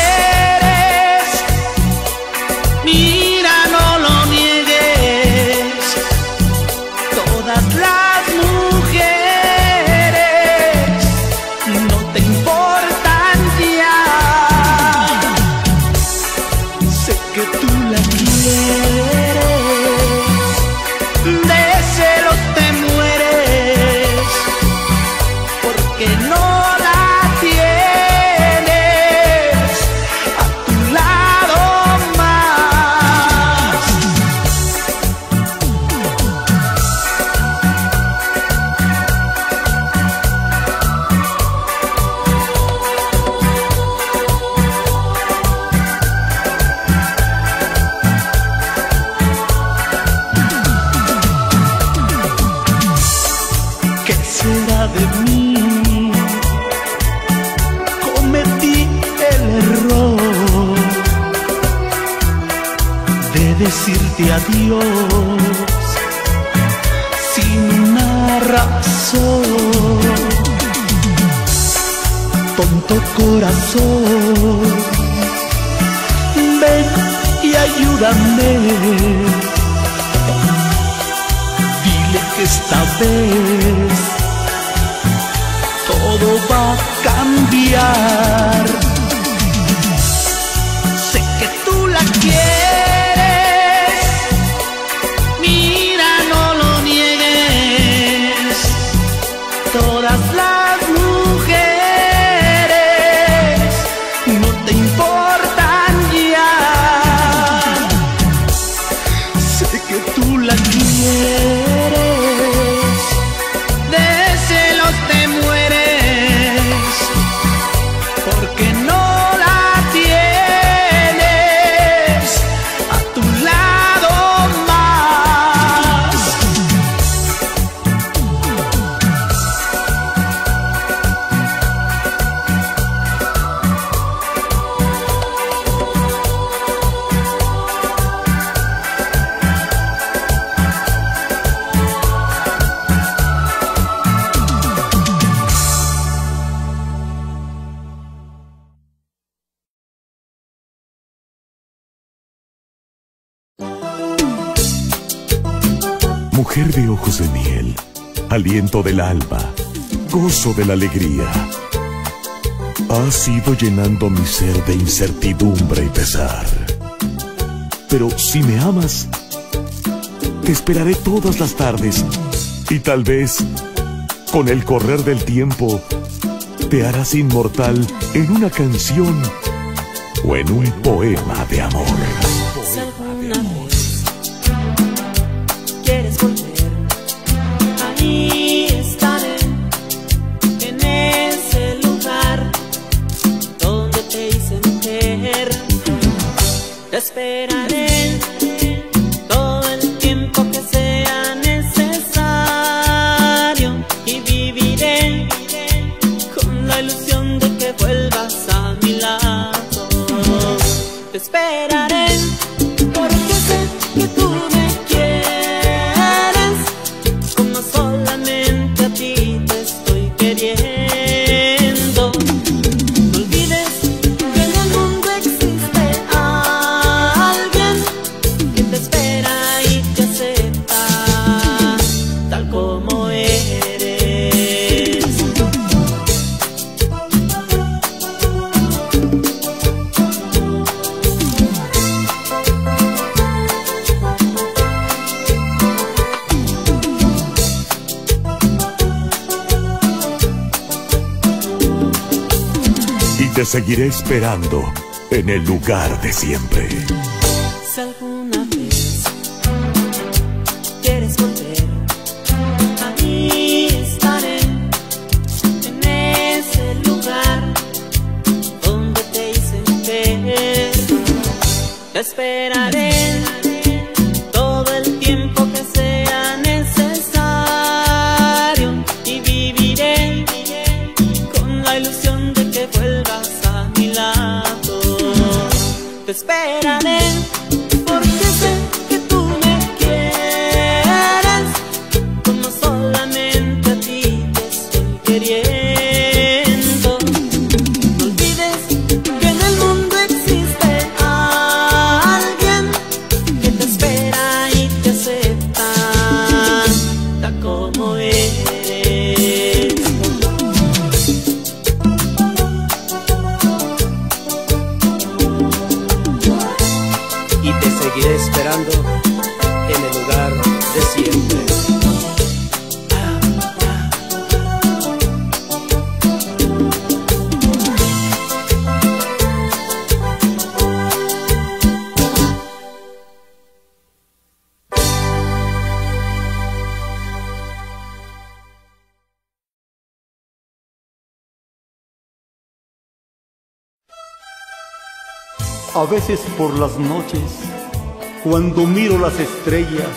de la alegría. Has ido llenando mi ser de incertidumbre y pesar. Pero si me amas, te esperaré todas las tardes y tal vez, con el correr del tiempo, te harás inmortal en una canción o en un poema de amor. Te seguiré esperando en el lugar de siempre. Veces por las noches, cuando miro las estrellas,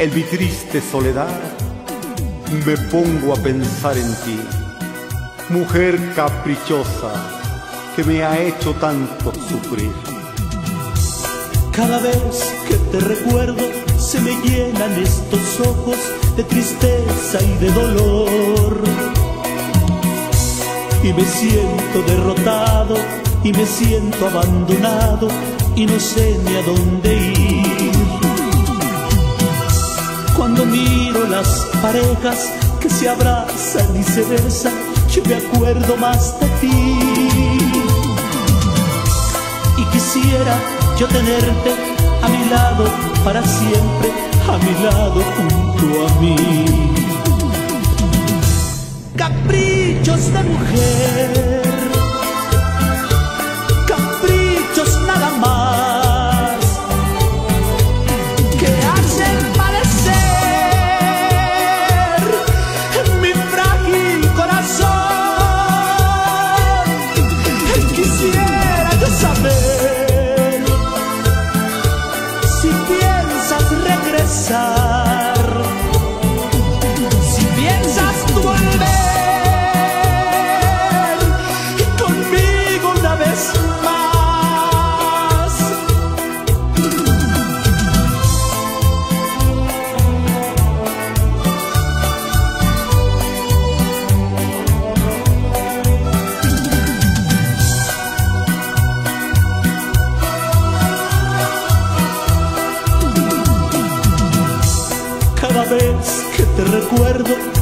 en mi triste soledad, me pongo a pensar en ti, mujer caprichosa que me ha hecho tanto sufrir. Cada vez que te recuerdo se me llenan estos ojos de tristeza y de dolor. Y me siento derrotado y me siento abandonado y no sé ni a dónde ir. Cuando miro las parejas que se abrazan y se besan, yo me acuerdo más de ti y quisiera yo tenerte a mi lado para siempre, a mi lado junto a mí. Caprichos de mujer,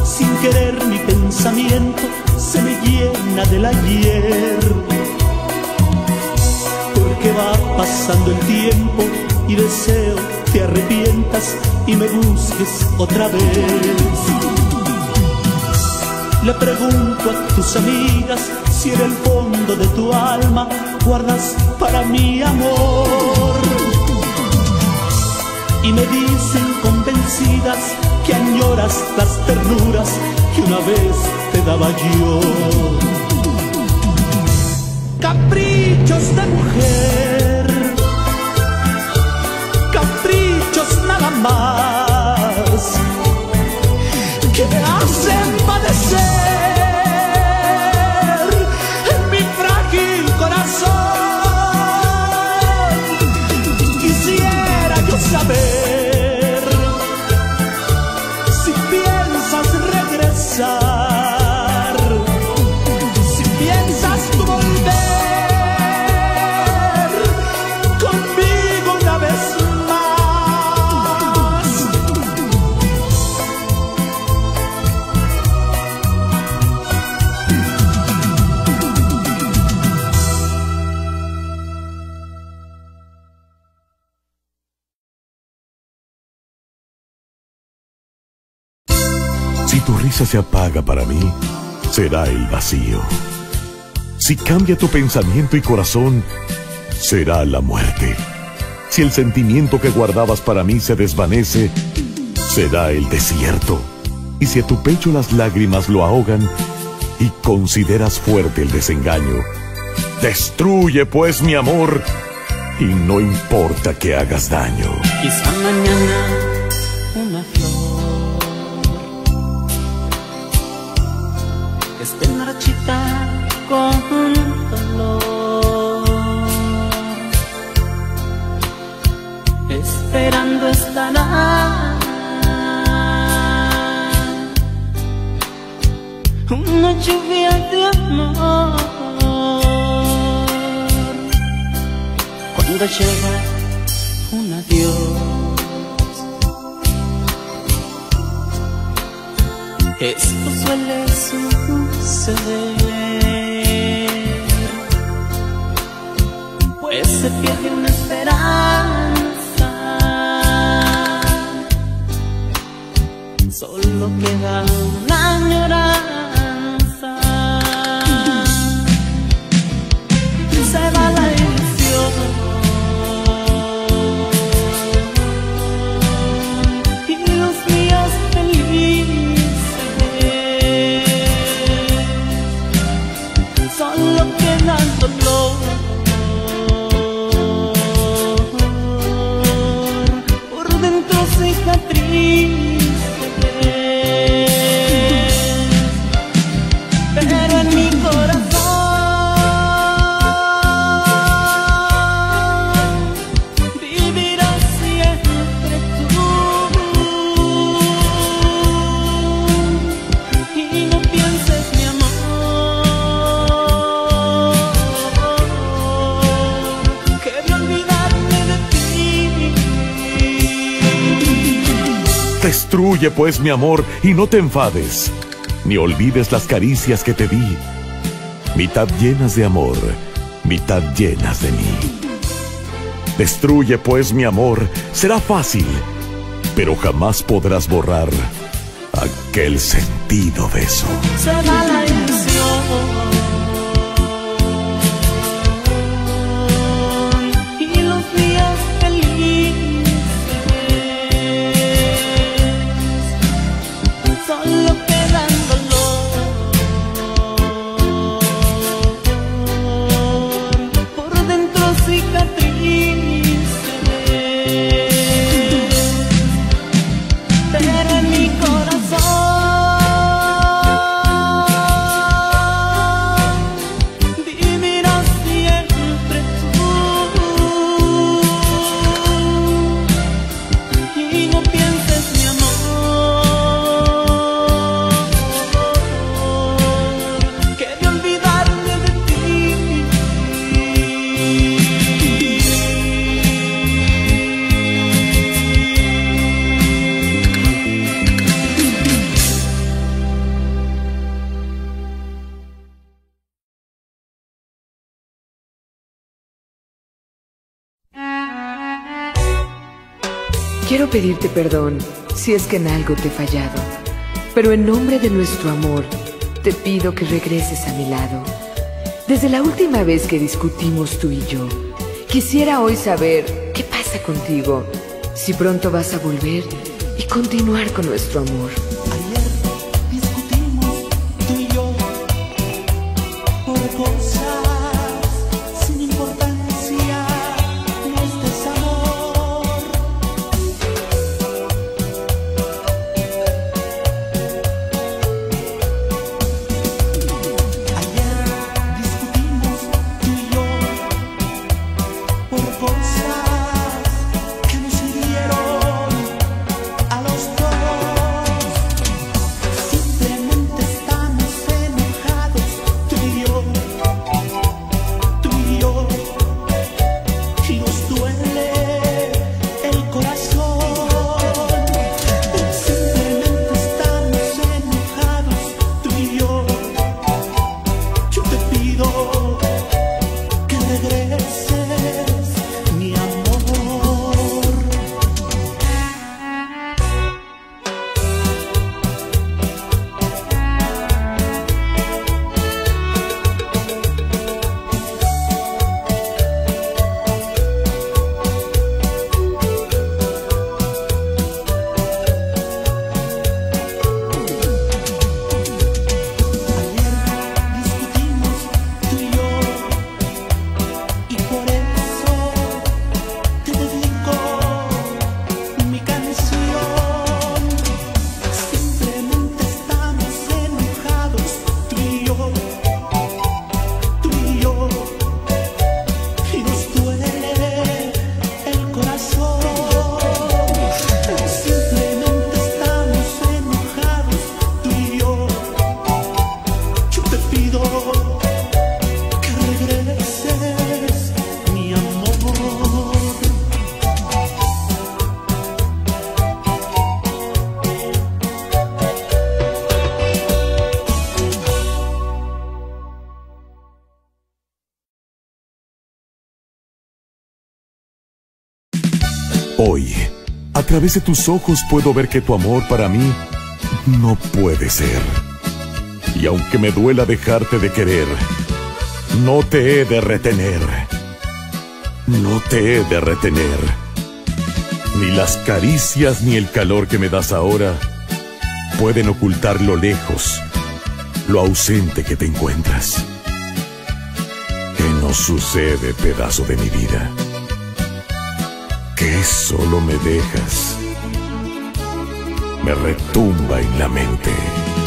sin querer mi pensamiento se me llena del ayer. Porque va pasando el tiempo y deseo te arrepientas y me busques otra vez. Le pregunto a tus amigas si en el fondo de tu alma guardas para mi amor y me dicen convencidas que añoras las ternuras que una vez te daba yo. Caprichos de mujer, caprichos nada más, Si tu risa se apaga para mí, será el vacío. Si cambia tu pensamiento y corazón, será la muerte. Si el sentimiento que guardabas para mí se desvanece, será el desierto. Y si a tu pecho las lágrimas lo ahogan y consideras fuerte el desengaño, destruye pues mi amor y no importa que hagas daño. Mañana pues mi amor y no te enfades, ni olvides las caricias que te di, mitad llenas de amor, mitad llenas de mí. Destruye pues mi amor, será fácil, pero jamás podrás borrar aquel sentido beso. se pedirte perdón si es que en algo te he fallado, pero en nombre de nuestro amor te pido que regreses a mi lado. Desde la última vez que discutimos tú y yo, quisiera hoy saber qué pasa contigo, si pronto vas a volver y continuar con nuestro amor. Través de tus ojos puedo ver que tu amor para mí no puede ser. Y aunque me duela dejarte de querer, no te he de retener. No te he de retener. Ni las caricias ni el calor que me das ahora pueden ocultar lo lejos, lo ausente que te encuentras. ¿Qué nos sucede, pedazo de mi vida? que solo me dejas me retumba en la mente.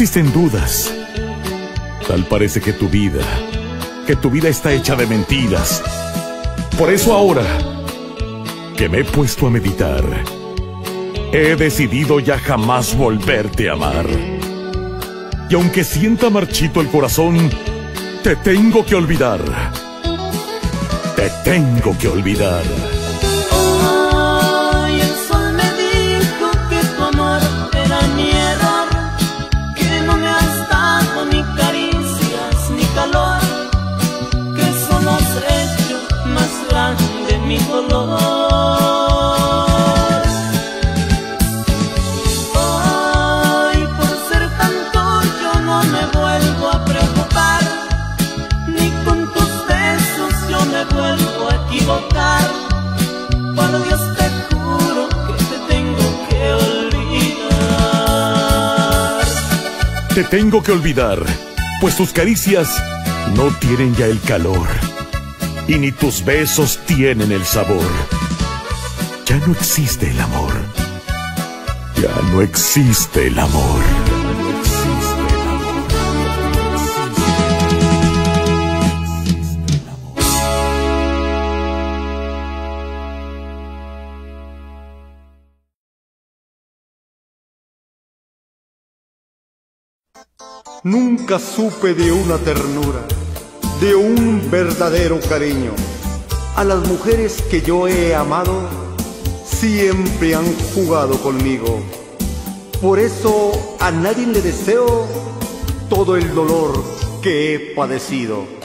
Existen dudas. Tal parece que tu vida, que tu vida está hecha de mentiras. Por eso ahora, que me he puesto a meditar, he decidido ya jamás volverte a amar. Y aunque sienta marchito el corazón, te tengo que olvidar. Te tengo que olvidar. Tengo que olvidar, pues tus caricias no tienen ya el calor, y ni tus besos tienen el sabor. Ya no existe el amor. Ya no existe el amor. Nunca supe de una ternura, de un verdadero cariño. A las mujeres que yo he amado, siempre han jugado conmigo. Por eso a nadie le deseo todo el dolor que he padecido.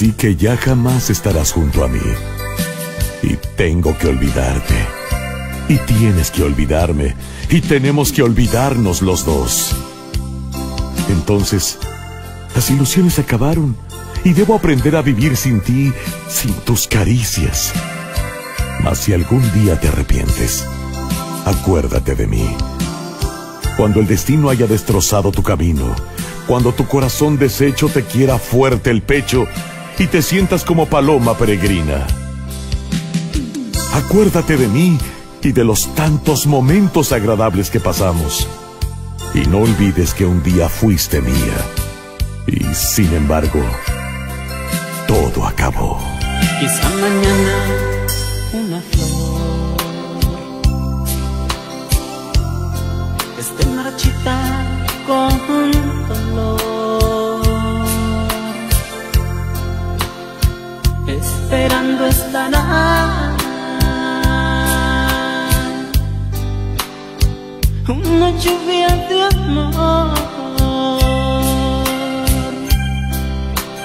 Así que ya jamás estarás junto a mí. Y tengo que olvidarte. Y tienes que olvidarme. Y tenemos que olvidarnos los dos. Entonces, las ilusiones acabaron. Y debo aprender a vivir sin ti, sin tus caricias. Mas si algún día te arrepientes, acuérdate de mí. Cuando el destino haya destrozado tu camino, cuando tu corazón deshecho te quiera fuerte el pecho y te sientas como paloma peregrina. Acuérdate de mí y de los tantos momentos agradables que pasamos. Y no olvides que un día fuiste mía. Y sin embargo, todo acabó. Quizá mañana una flor esté marchita con esperando estará. Una lluvia de amor.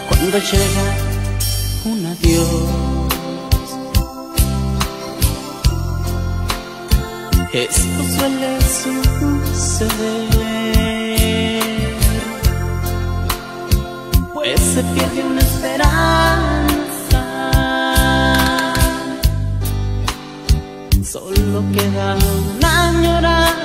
Cuando llega un adiós. Esto suele suceder. Pues se pierde una esperanza solo queda una añoranza.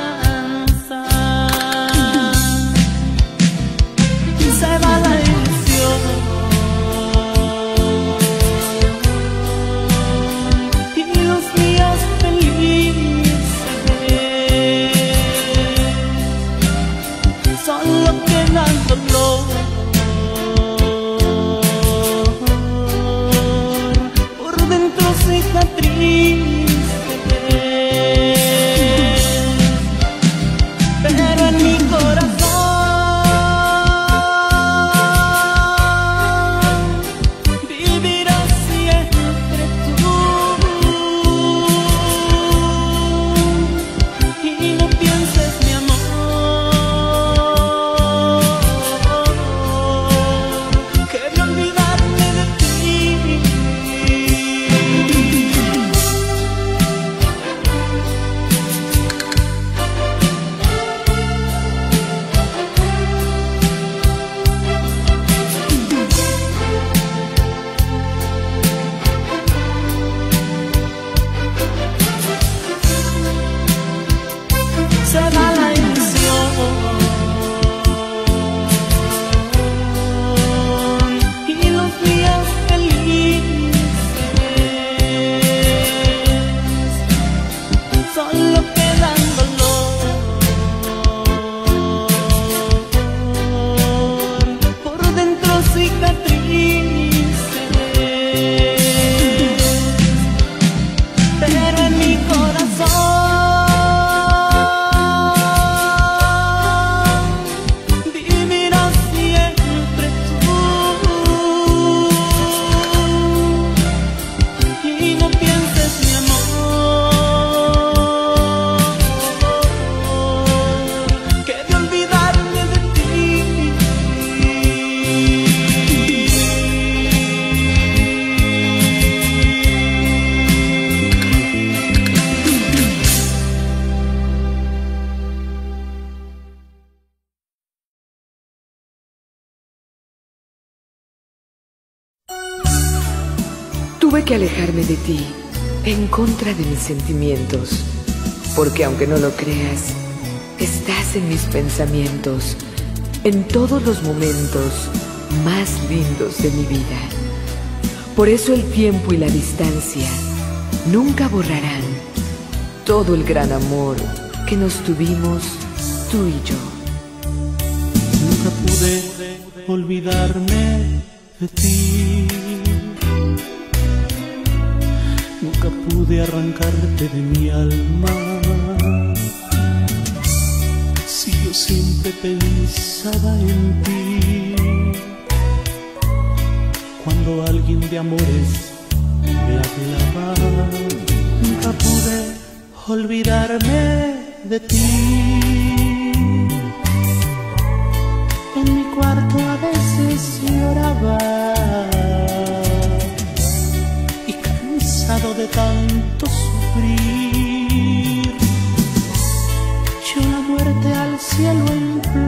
Sentimientos, porque aunque no lo creas, estás en mis pensamientos, en todos los momentos más lindos de mi vida. Por eso el tiempo y la distancia nunca borrarán todo el gran amor que nos tuvimos tú y yo. Nunca pude olvidarme de ti. Pude arrancarte de mi alma. Si yo siempre pensaba en ti. Cuando alguien de amores me hablaba, nunca pude olvidarme de ti. En mi cuarto a veces lloraba de tanto sufrir, yo la muerte al cielo imploraba.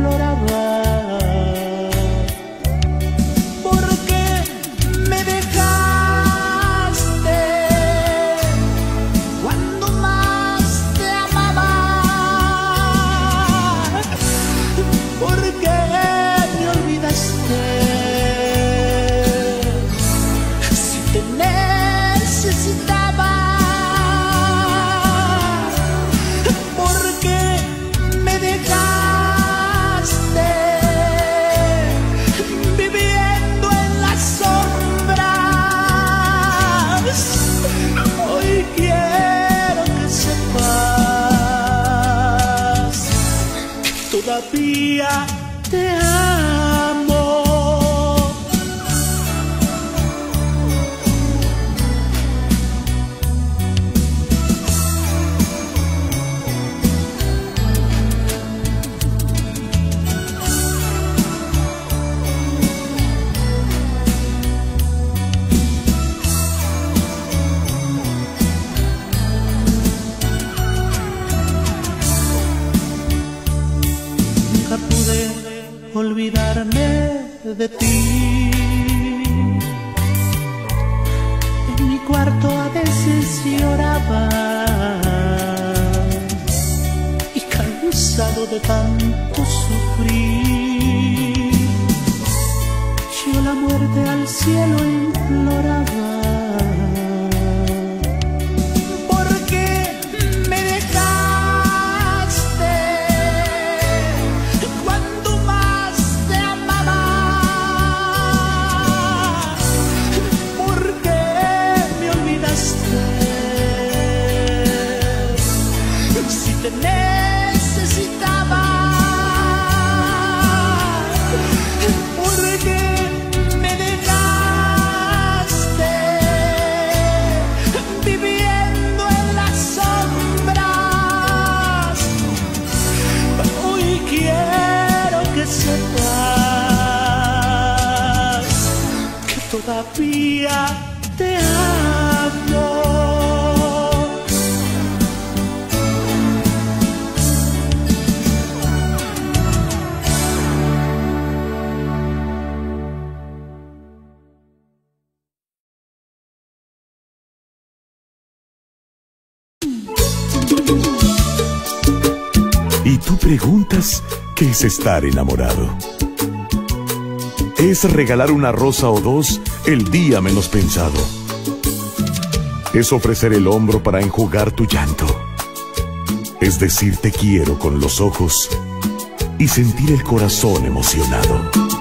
Que es estar enamorado. Es regalar una rosa o dos el día menos pensado. Es ofrecer el hombro para enjugar tu llanto. Es decir te quiero con los ojos y sentir el corazón emocionado.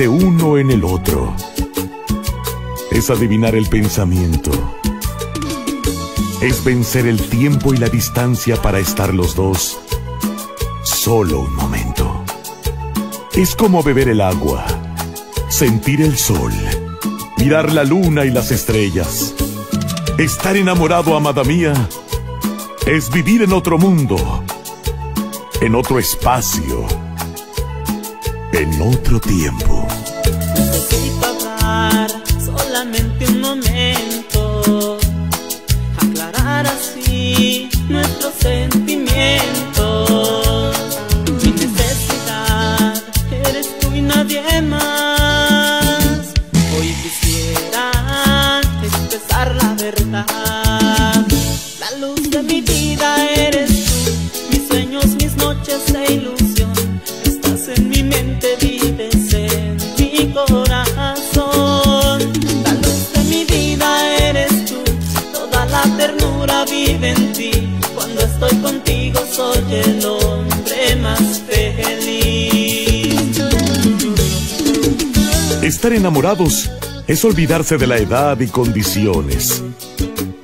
Uno en el otro. Es adivinar el pensamiento. Es vencer el tiempo y la distancia para estar los dos solo un momento. Es como beber el agua, sentir el sol, mirar la luna y las estrellas. Estar enamorado, amada mía, es vivir en otro mundo, en otro espacio, en otro tiempo. Enamorados es olvidarse de la edad y condiciones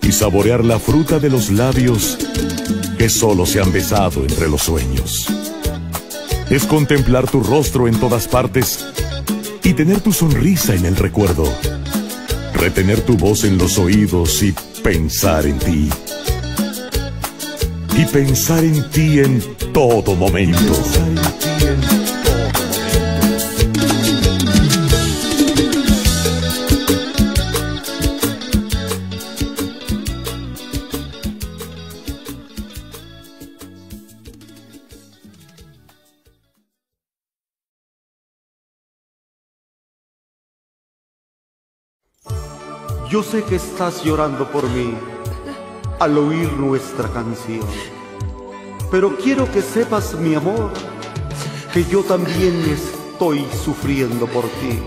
y saborear la fruta de los labios que solo se han besado entre los sueños. Es contemplar tu rostro en todas partes y tener tu sonrisa en el recuerdo. Retener tu voz en los oídos y pensar en ti. Y pensar en ti en todo momento. Yo sé que estás llorando por mí al oír nuestra canción. Pero quiero que sepas, mi amor, que yo también estoy sufriendo por ti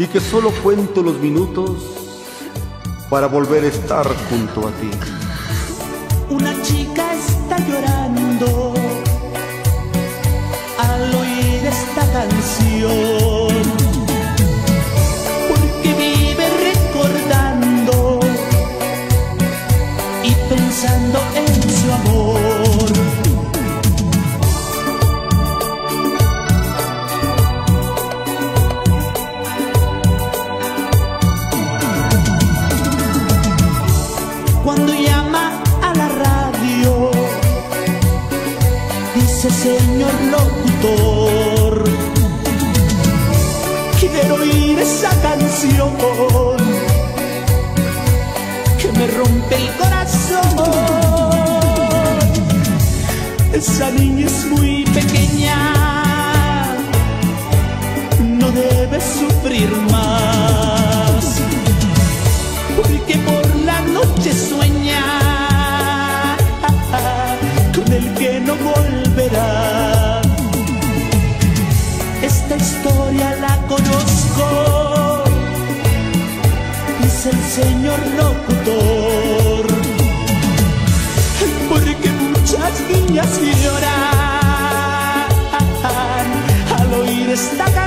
y que solo cuento los minutos para volver a estar junto a ti. Una chica está llorando me rompe el corazón. Esa niña es muy pequeña, no debe sufrir más porque por la noche sueña con el que no volverá. Esta historia la conozco, dice el señor locutor, niñas lloran al oír esta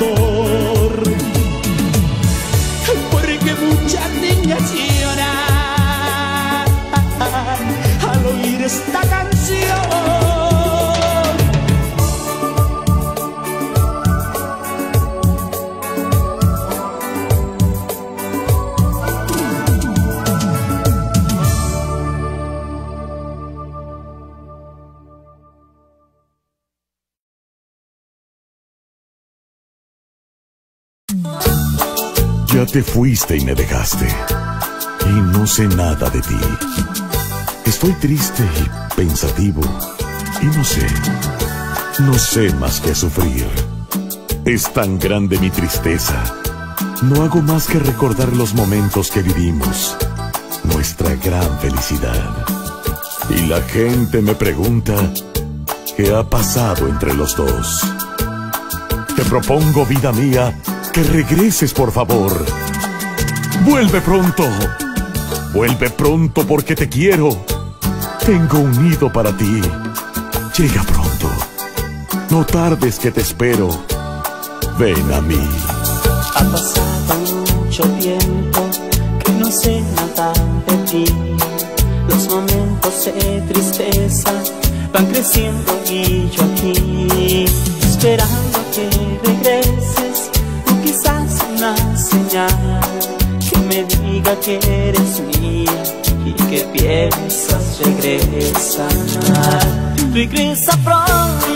locutor, te fuiste y me dejaste. Y no sé nada de ti. Estoy triste y pensativo. Y no sé. No sé más que sufrir. Es tan grande mi tristeza. No hago más que recordar los momentos que vivimos. Nuestra gran felicidad. Y la gente me pregunta, ¿qué ha pasado entre los dos? Te propongo, vida mía, que regreses por favor. Vuelve pronto. Vuelve pronto porque te quiero. Tengo un nido para ti. Llega pronto. No tardes que te espero. Ven a mí. Ha pasado mucho tiempo que no sé nada de ti. Los momentos de tristeza van creciendo y yo aquí esperando que que me diga que eres mía y que piensas regresar. Regresa pronto,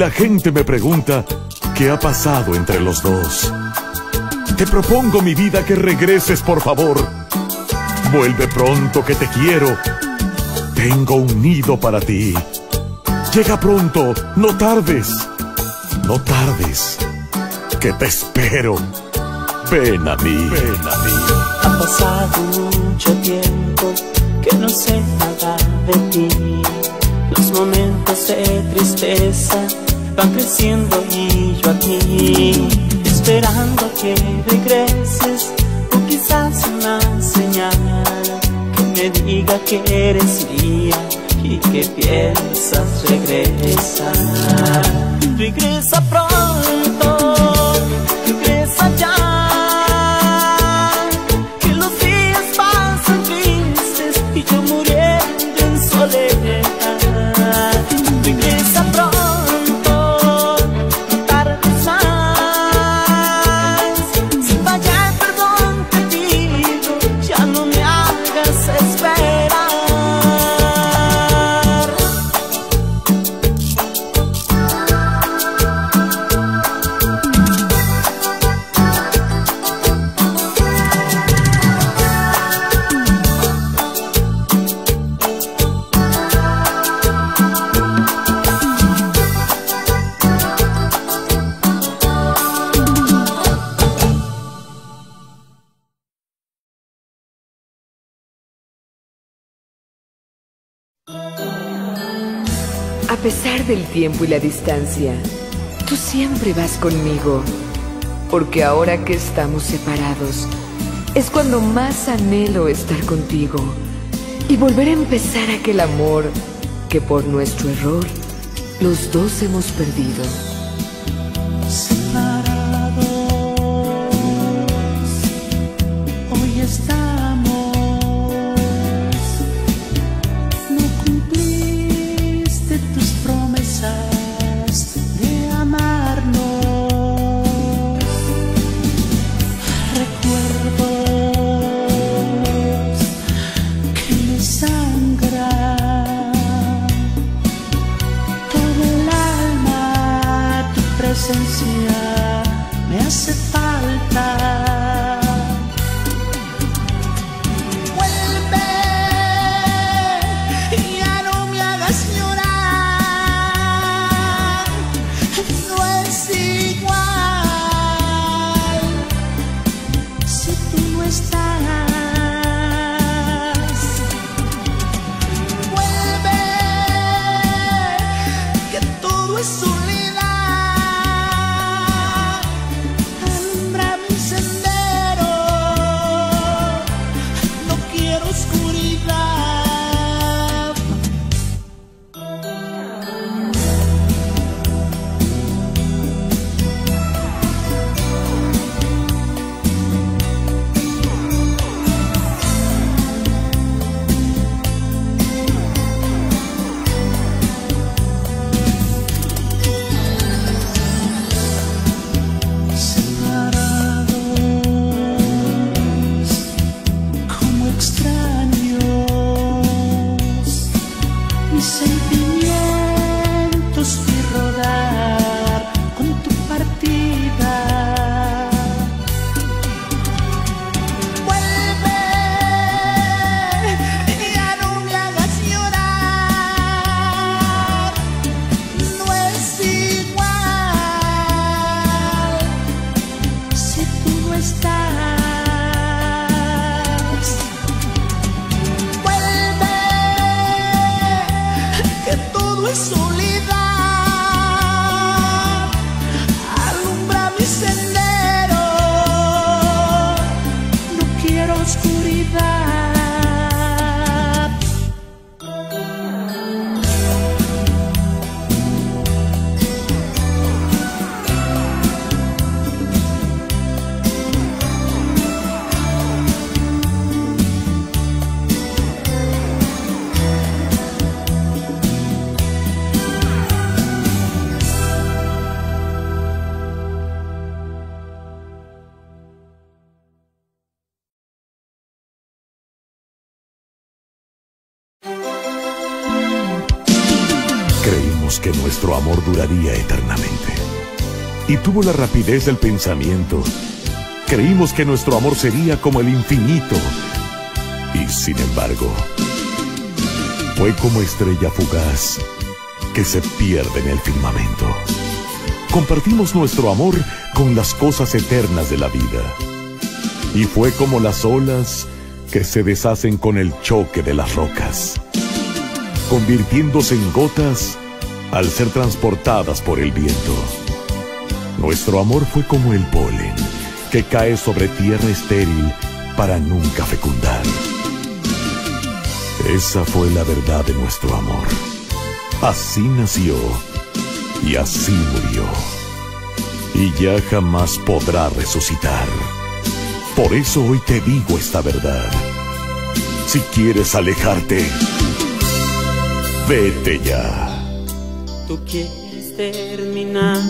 la gente me pregunta, ¿qué ha pasado entre los dos? Te propongo, mi vida, que regreses, por favor. Vuelve pronto, que te quiero. Tengo un nido para ti. Llega pronto, no tardes. No tardes, que te espero. Ven a mí, ven a mí. Ha pasado mucho tiempo que no sé nada de ti. Los momentos de tristeza van creciendo y yo aquí esperando que regreses o quizás una señal que me diga que eres mía y que piensas regresar. Regresa pronto, del tiempo y la distancia, tú siempre vas conmigo. Porque ahora que estamos separados, es cuando más anhelo estar contigo y volver a empezar aquel amor que por nuestro error los dos hemos perdido. Nuestro amor duraría eternamente. Y tuvo la rapidez del pensamiento. Creímos que nuestro amor sería como el infinito. Y sin embargo, fue como estrella fugaz que se pierde en el firmamento. Compartimos nuestro amor con las cosas eternas de la vida. Y fue como las olas que se deshacen con el choque de las rocas, convirtiéndose en gotas al ser transportadas por el viento. Nuestro amor fue como el polen que cae sobre tierra estéril para nunca fecundar. Esa fue la verdad de nuestro amor. Así nació y así murió. Y ya jamás podrá resucitar. Por eso hoy te digo esta verdad. Si quieres alejarte, vete ya tú quieres terminar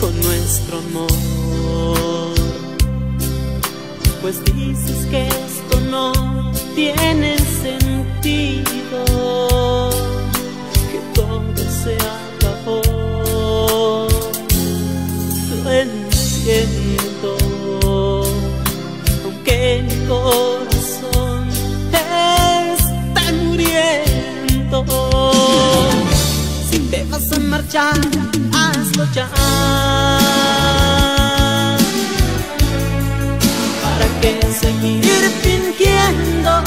con nuestro amor. Pues dices que esto no tiene sentido, que todo se acabó. Lo entiendo, aunque mi corazón está muriendo vas a marchar, hazlo ya. ¿Para qué seguir fingiendo?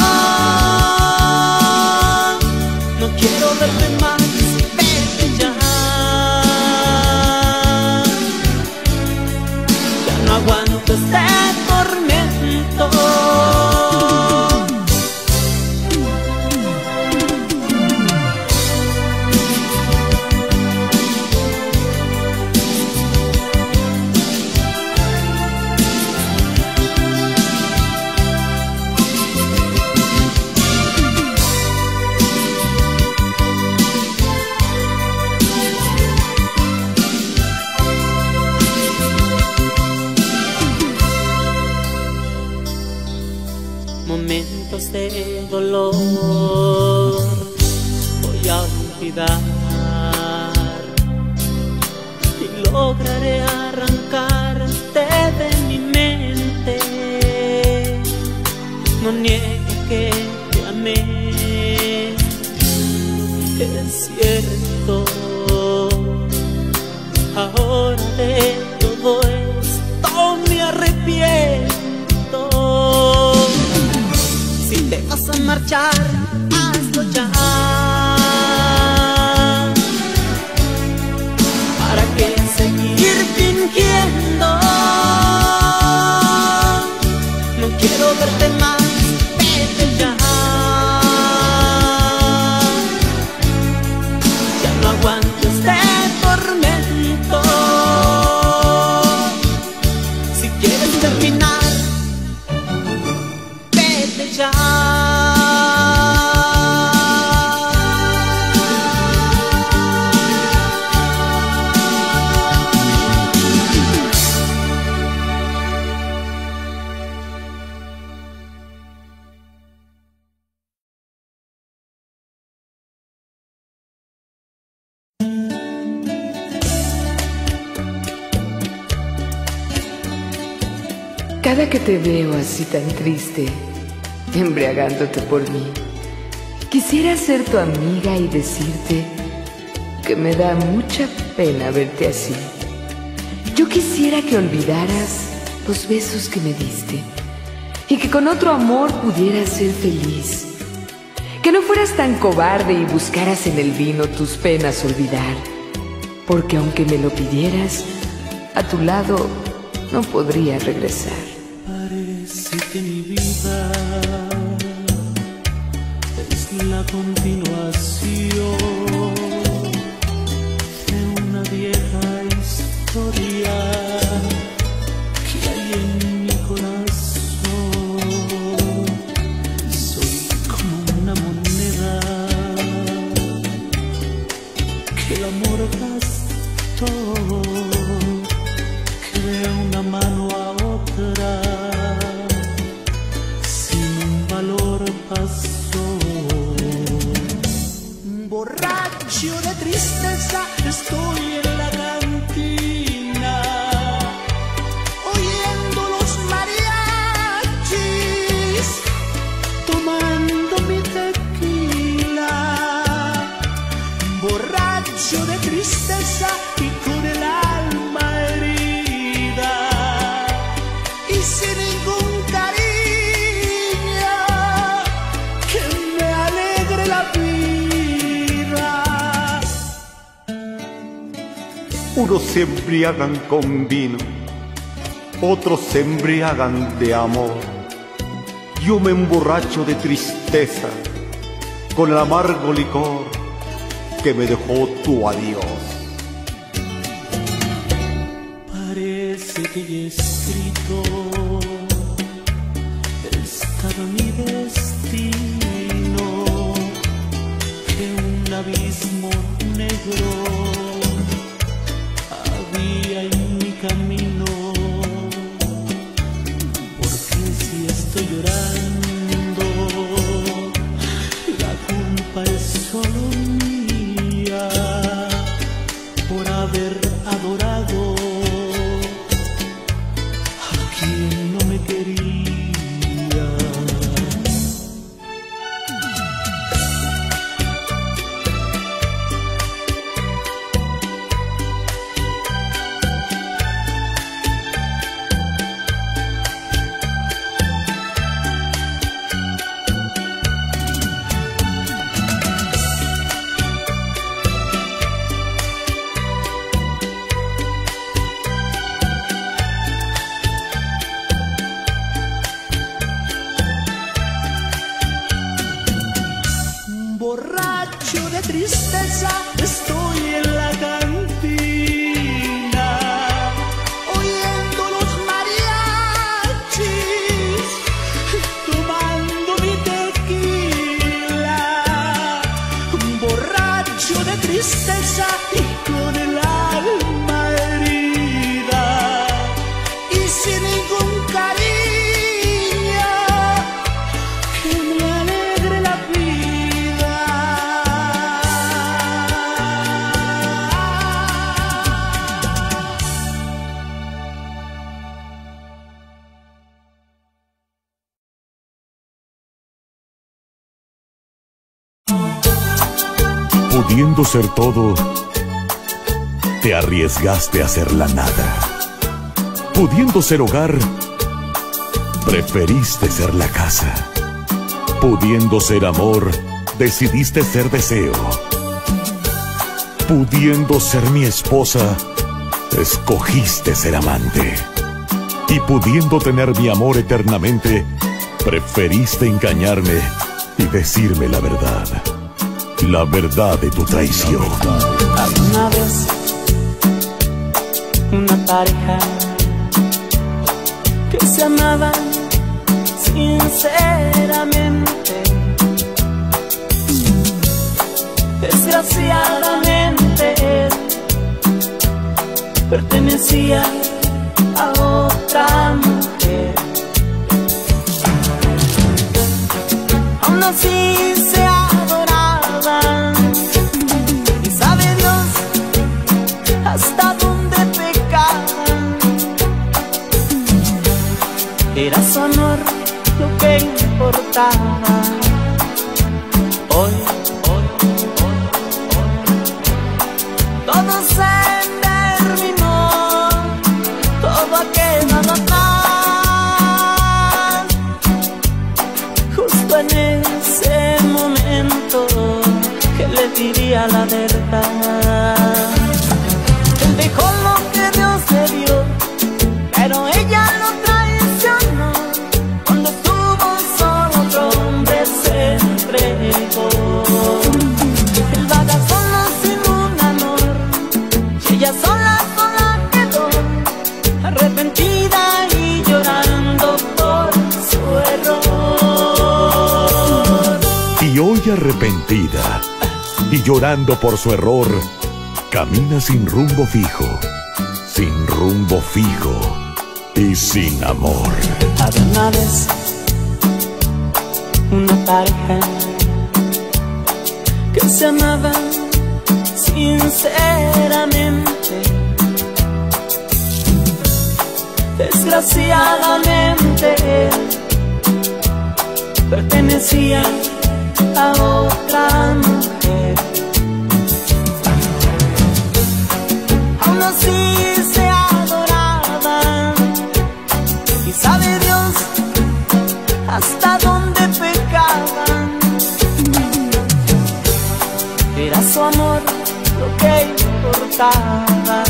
Te veo así tan triste, embriagándote por mí, quisiera ser tu amiga y decirte que me da mucha pena verte así. Yo quisiera que olvidaras los besos que me diste y que con otro amor pudieras ser feliz. Que no fueras tan cobarde y buscaras en el vino tus penas olvidar, porque aunque me lo pidieras, a tu lado no podría regresar. Con vino, otros se embriagan de amor. Yo me emborracho de tristeza con el amargo licor que me dejó tu adiós. Parece que he escrito Ser todo, te arriesgaste a ser la nada. Pudiendo ser hogar, preferiste ser la casa. Pudiendo ser amor, decidiste ser deseo. Pudiendo ser mi esposa, escogiste ser amante. Y pudiendo tener mi amor eternamente, preferiste engañarme y decirme la verdad. La verdad de tu traición. Una vez, una pareja que se amaban sinceramente. Desgraciadamente pertenecía a otra mujer. Hoy, hoy, hoy, hoy, todo se terminó, todo ha quedado atrás. Justo en ese momento que le diría la verdad. Arrepentida y llorando por su error, camina sin rumbo fijo, sin rumbo fijo y sin amor. Había una vez una pareja que se amaba sinceramente. Desgraciadamente pertenecía a otra mujer. Aún así se adoraban y sabe Dios hasta dónde pecaban. Era su amor lo que importaba.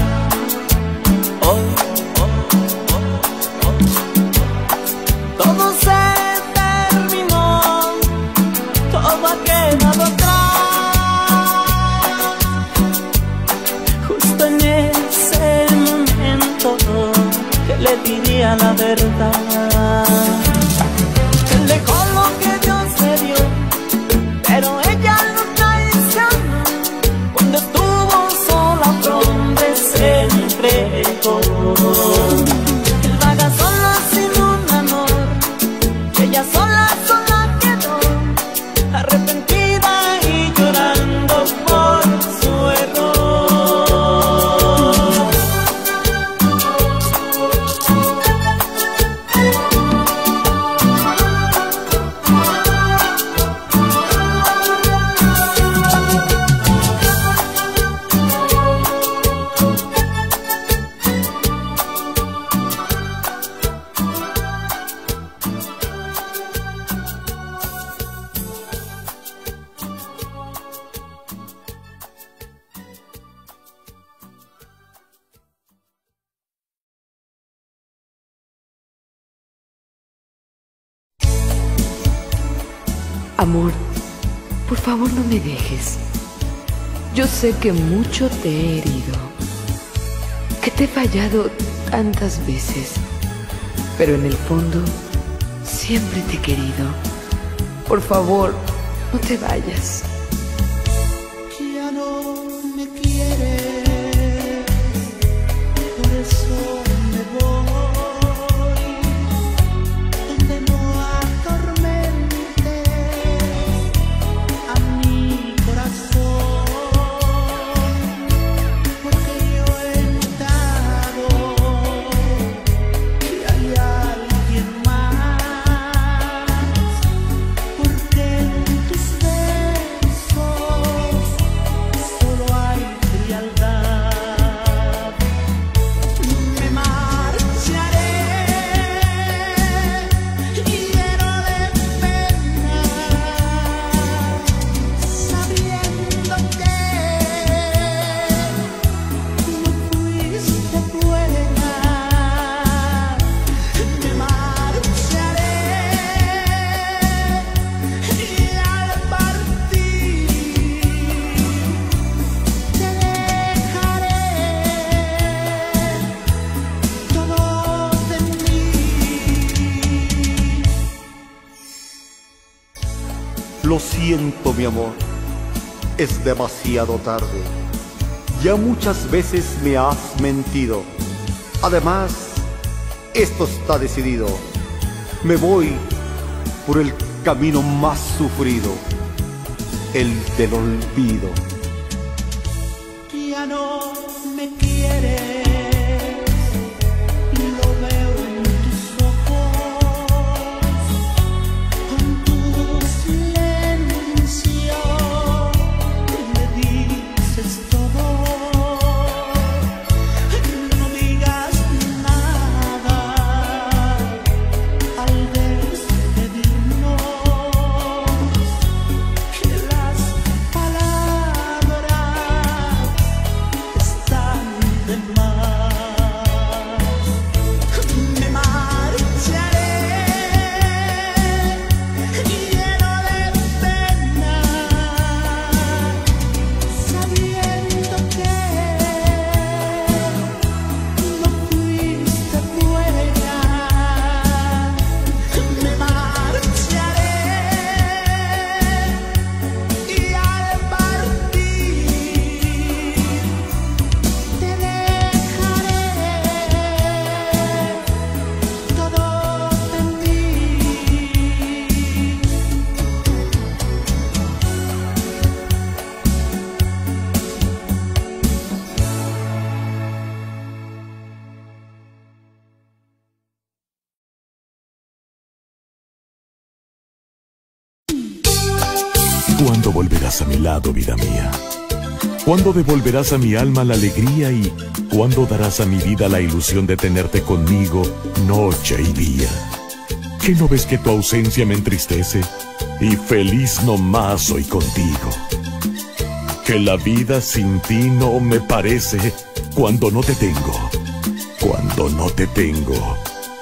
Diría la verdad. Que mucho te he herido, que te he fallado tantas veces, pero en el fondo siempre te he querido. Por favor, no te vayas. Demasiado tarde. Ya muchas veces me has mentido. Además, esto está decidido. Me voy por el camino más sufrido, el del olvido. ¿Cuándo devolverás a mi alma la alegría y cuándo darás a mi vida la ilusión de tenerte conmigo noche y día? ¿Qué no ves que tu ausencia me entristece? Y feliz no más soy contigo. Que la vida sin ti no me parece cuando no te tengo, cuando no te tengo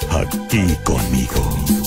aquí conmigo.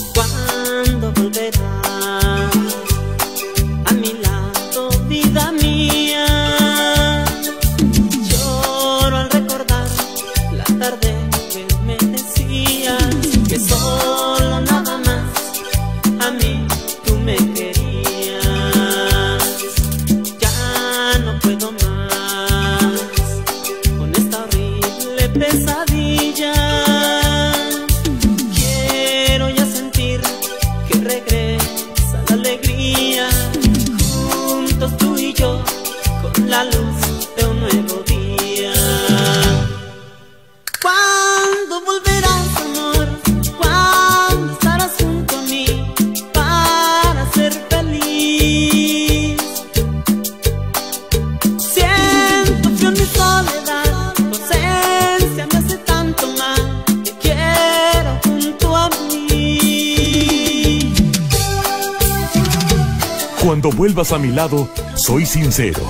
Vuelvas a mi lado, soy sincero.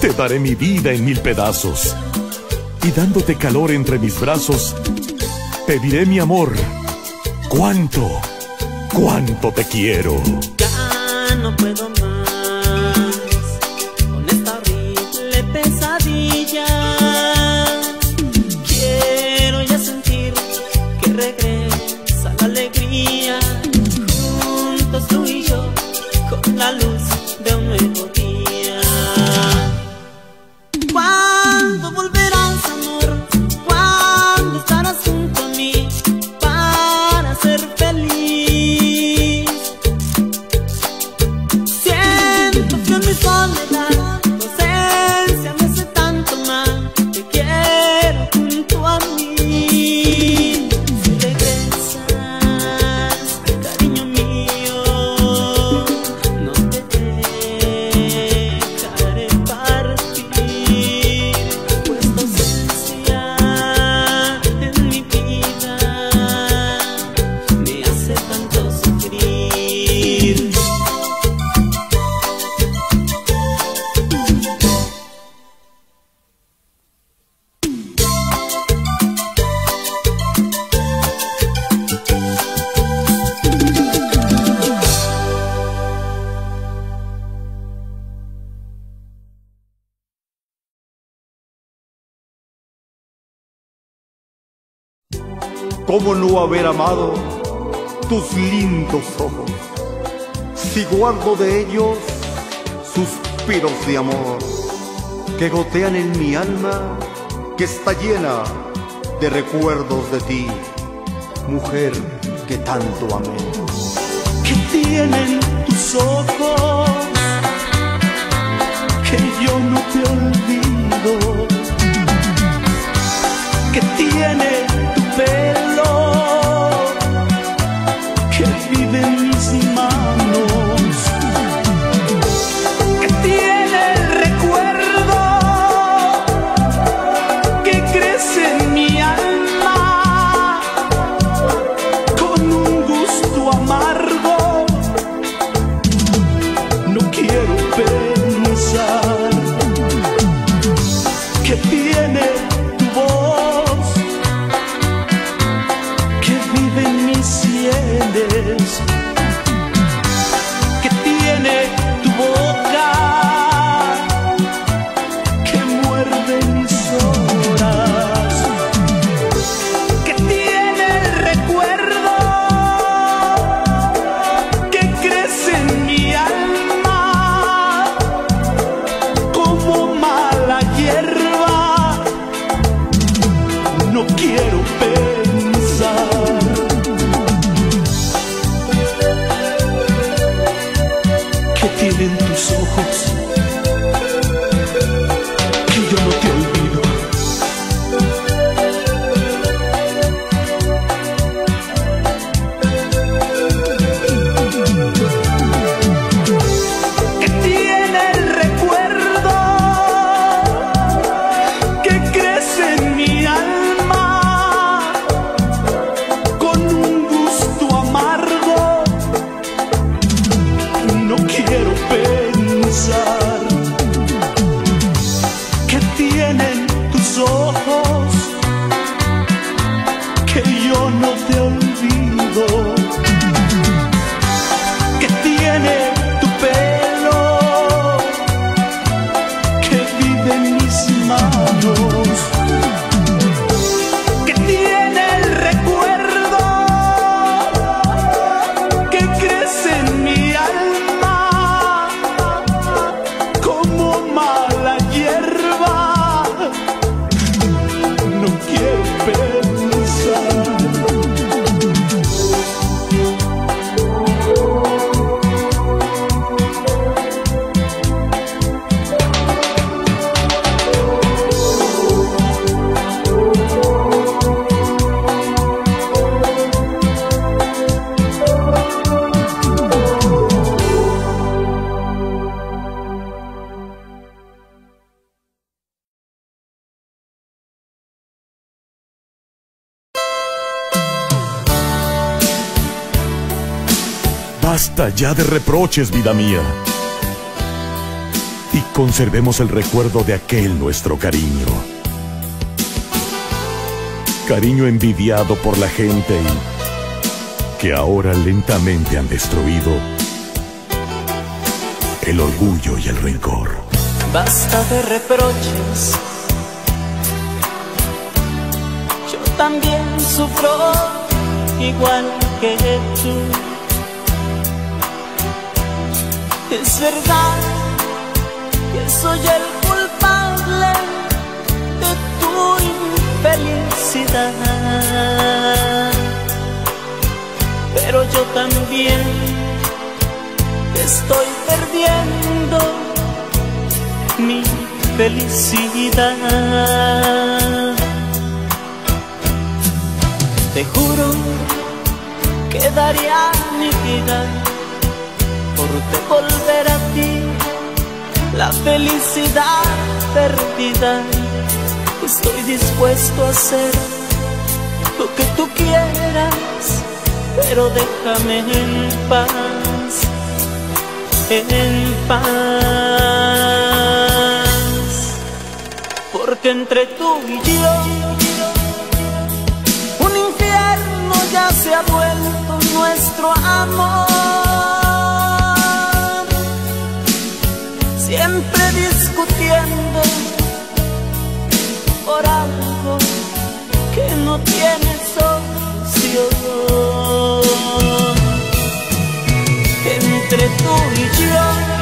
Te daré mi vida en mil pedazos. Y dándote calor entre mis brazos, pediré mi amor. ¿Cuánto? ¿Cuánto te quiero? Ya no puedo gotean en mi alma, que está llena de recuerdos de ti, mujer que tanto amé. que tienen tus ojos, que yo no te olvido, ya de reproches, vida mía. Y conservemos el recuerdo de aquel nuestro cariño. Cariño envidiado por la gente y que ahora lentamente han destruido el orgullo y el rencor. Basta de reproches. Yo también sufro igual que tú. Es verdad que soy el culpable de tu infelicidad. Pero yo también estoy perdiendo mi felicidad. Te juro que daría mi vida por devolver a ti la felicidad perdida. Estoy dispuesto a hacer lo que tú quieras, pero déjame en paz en paz. Porque entre tú y yo, un infierno ya se ha vuelto nuestro amor. Discutiendo por algo que no tiene solución. Entre tú y yo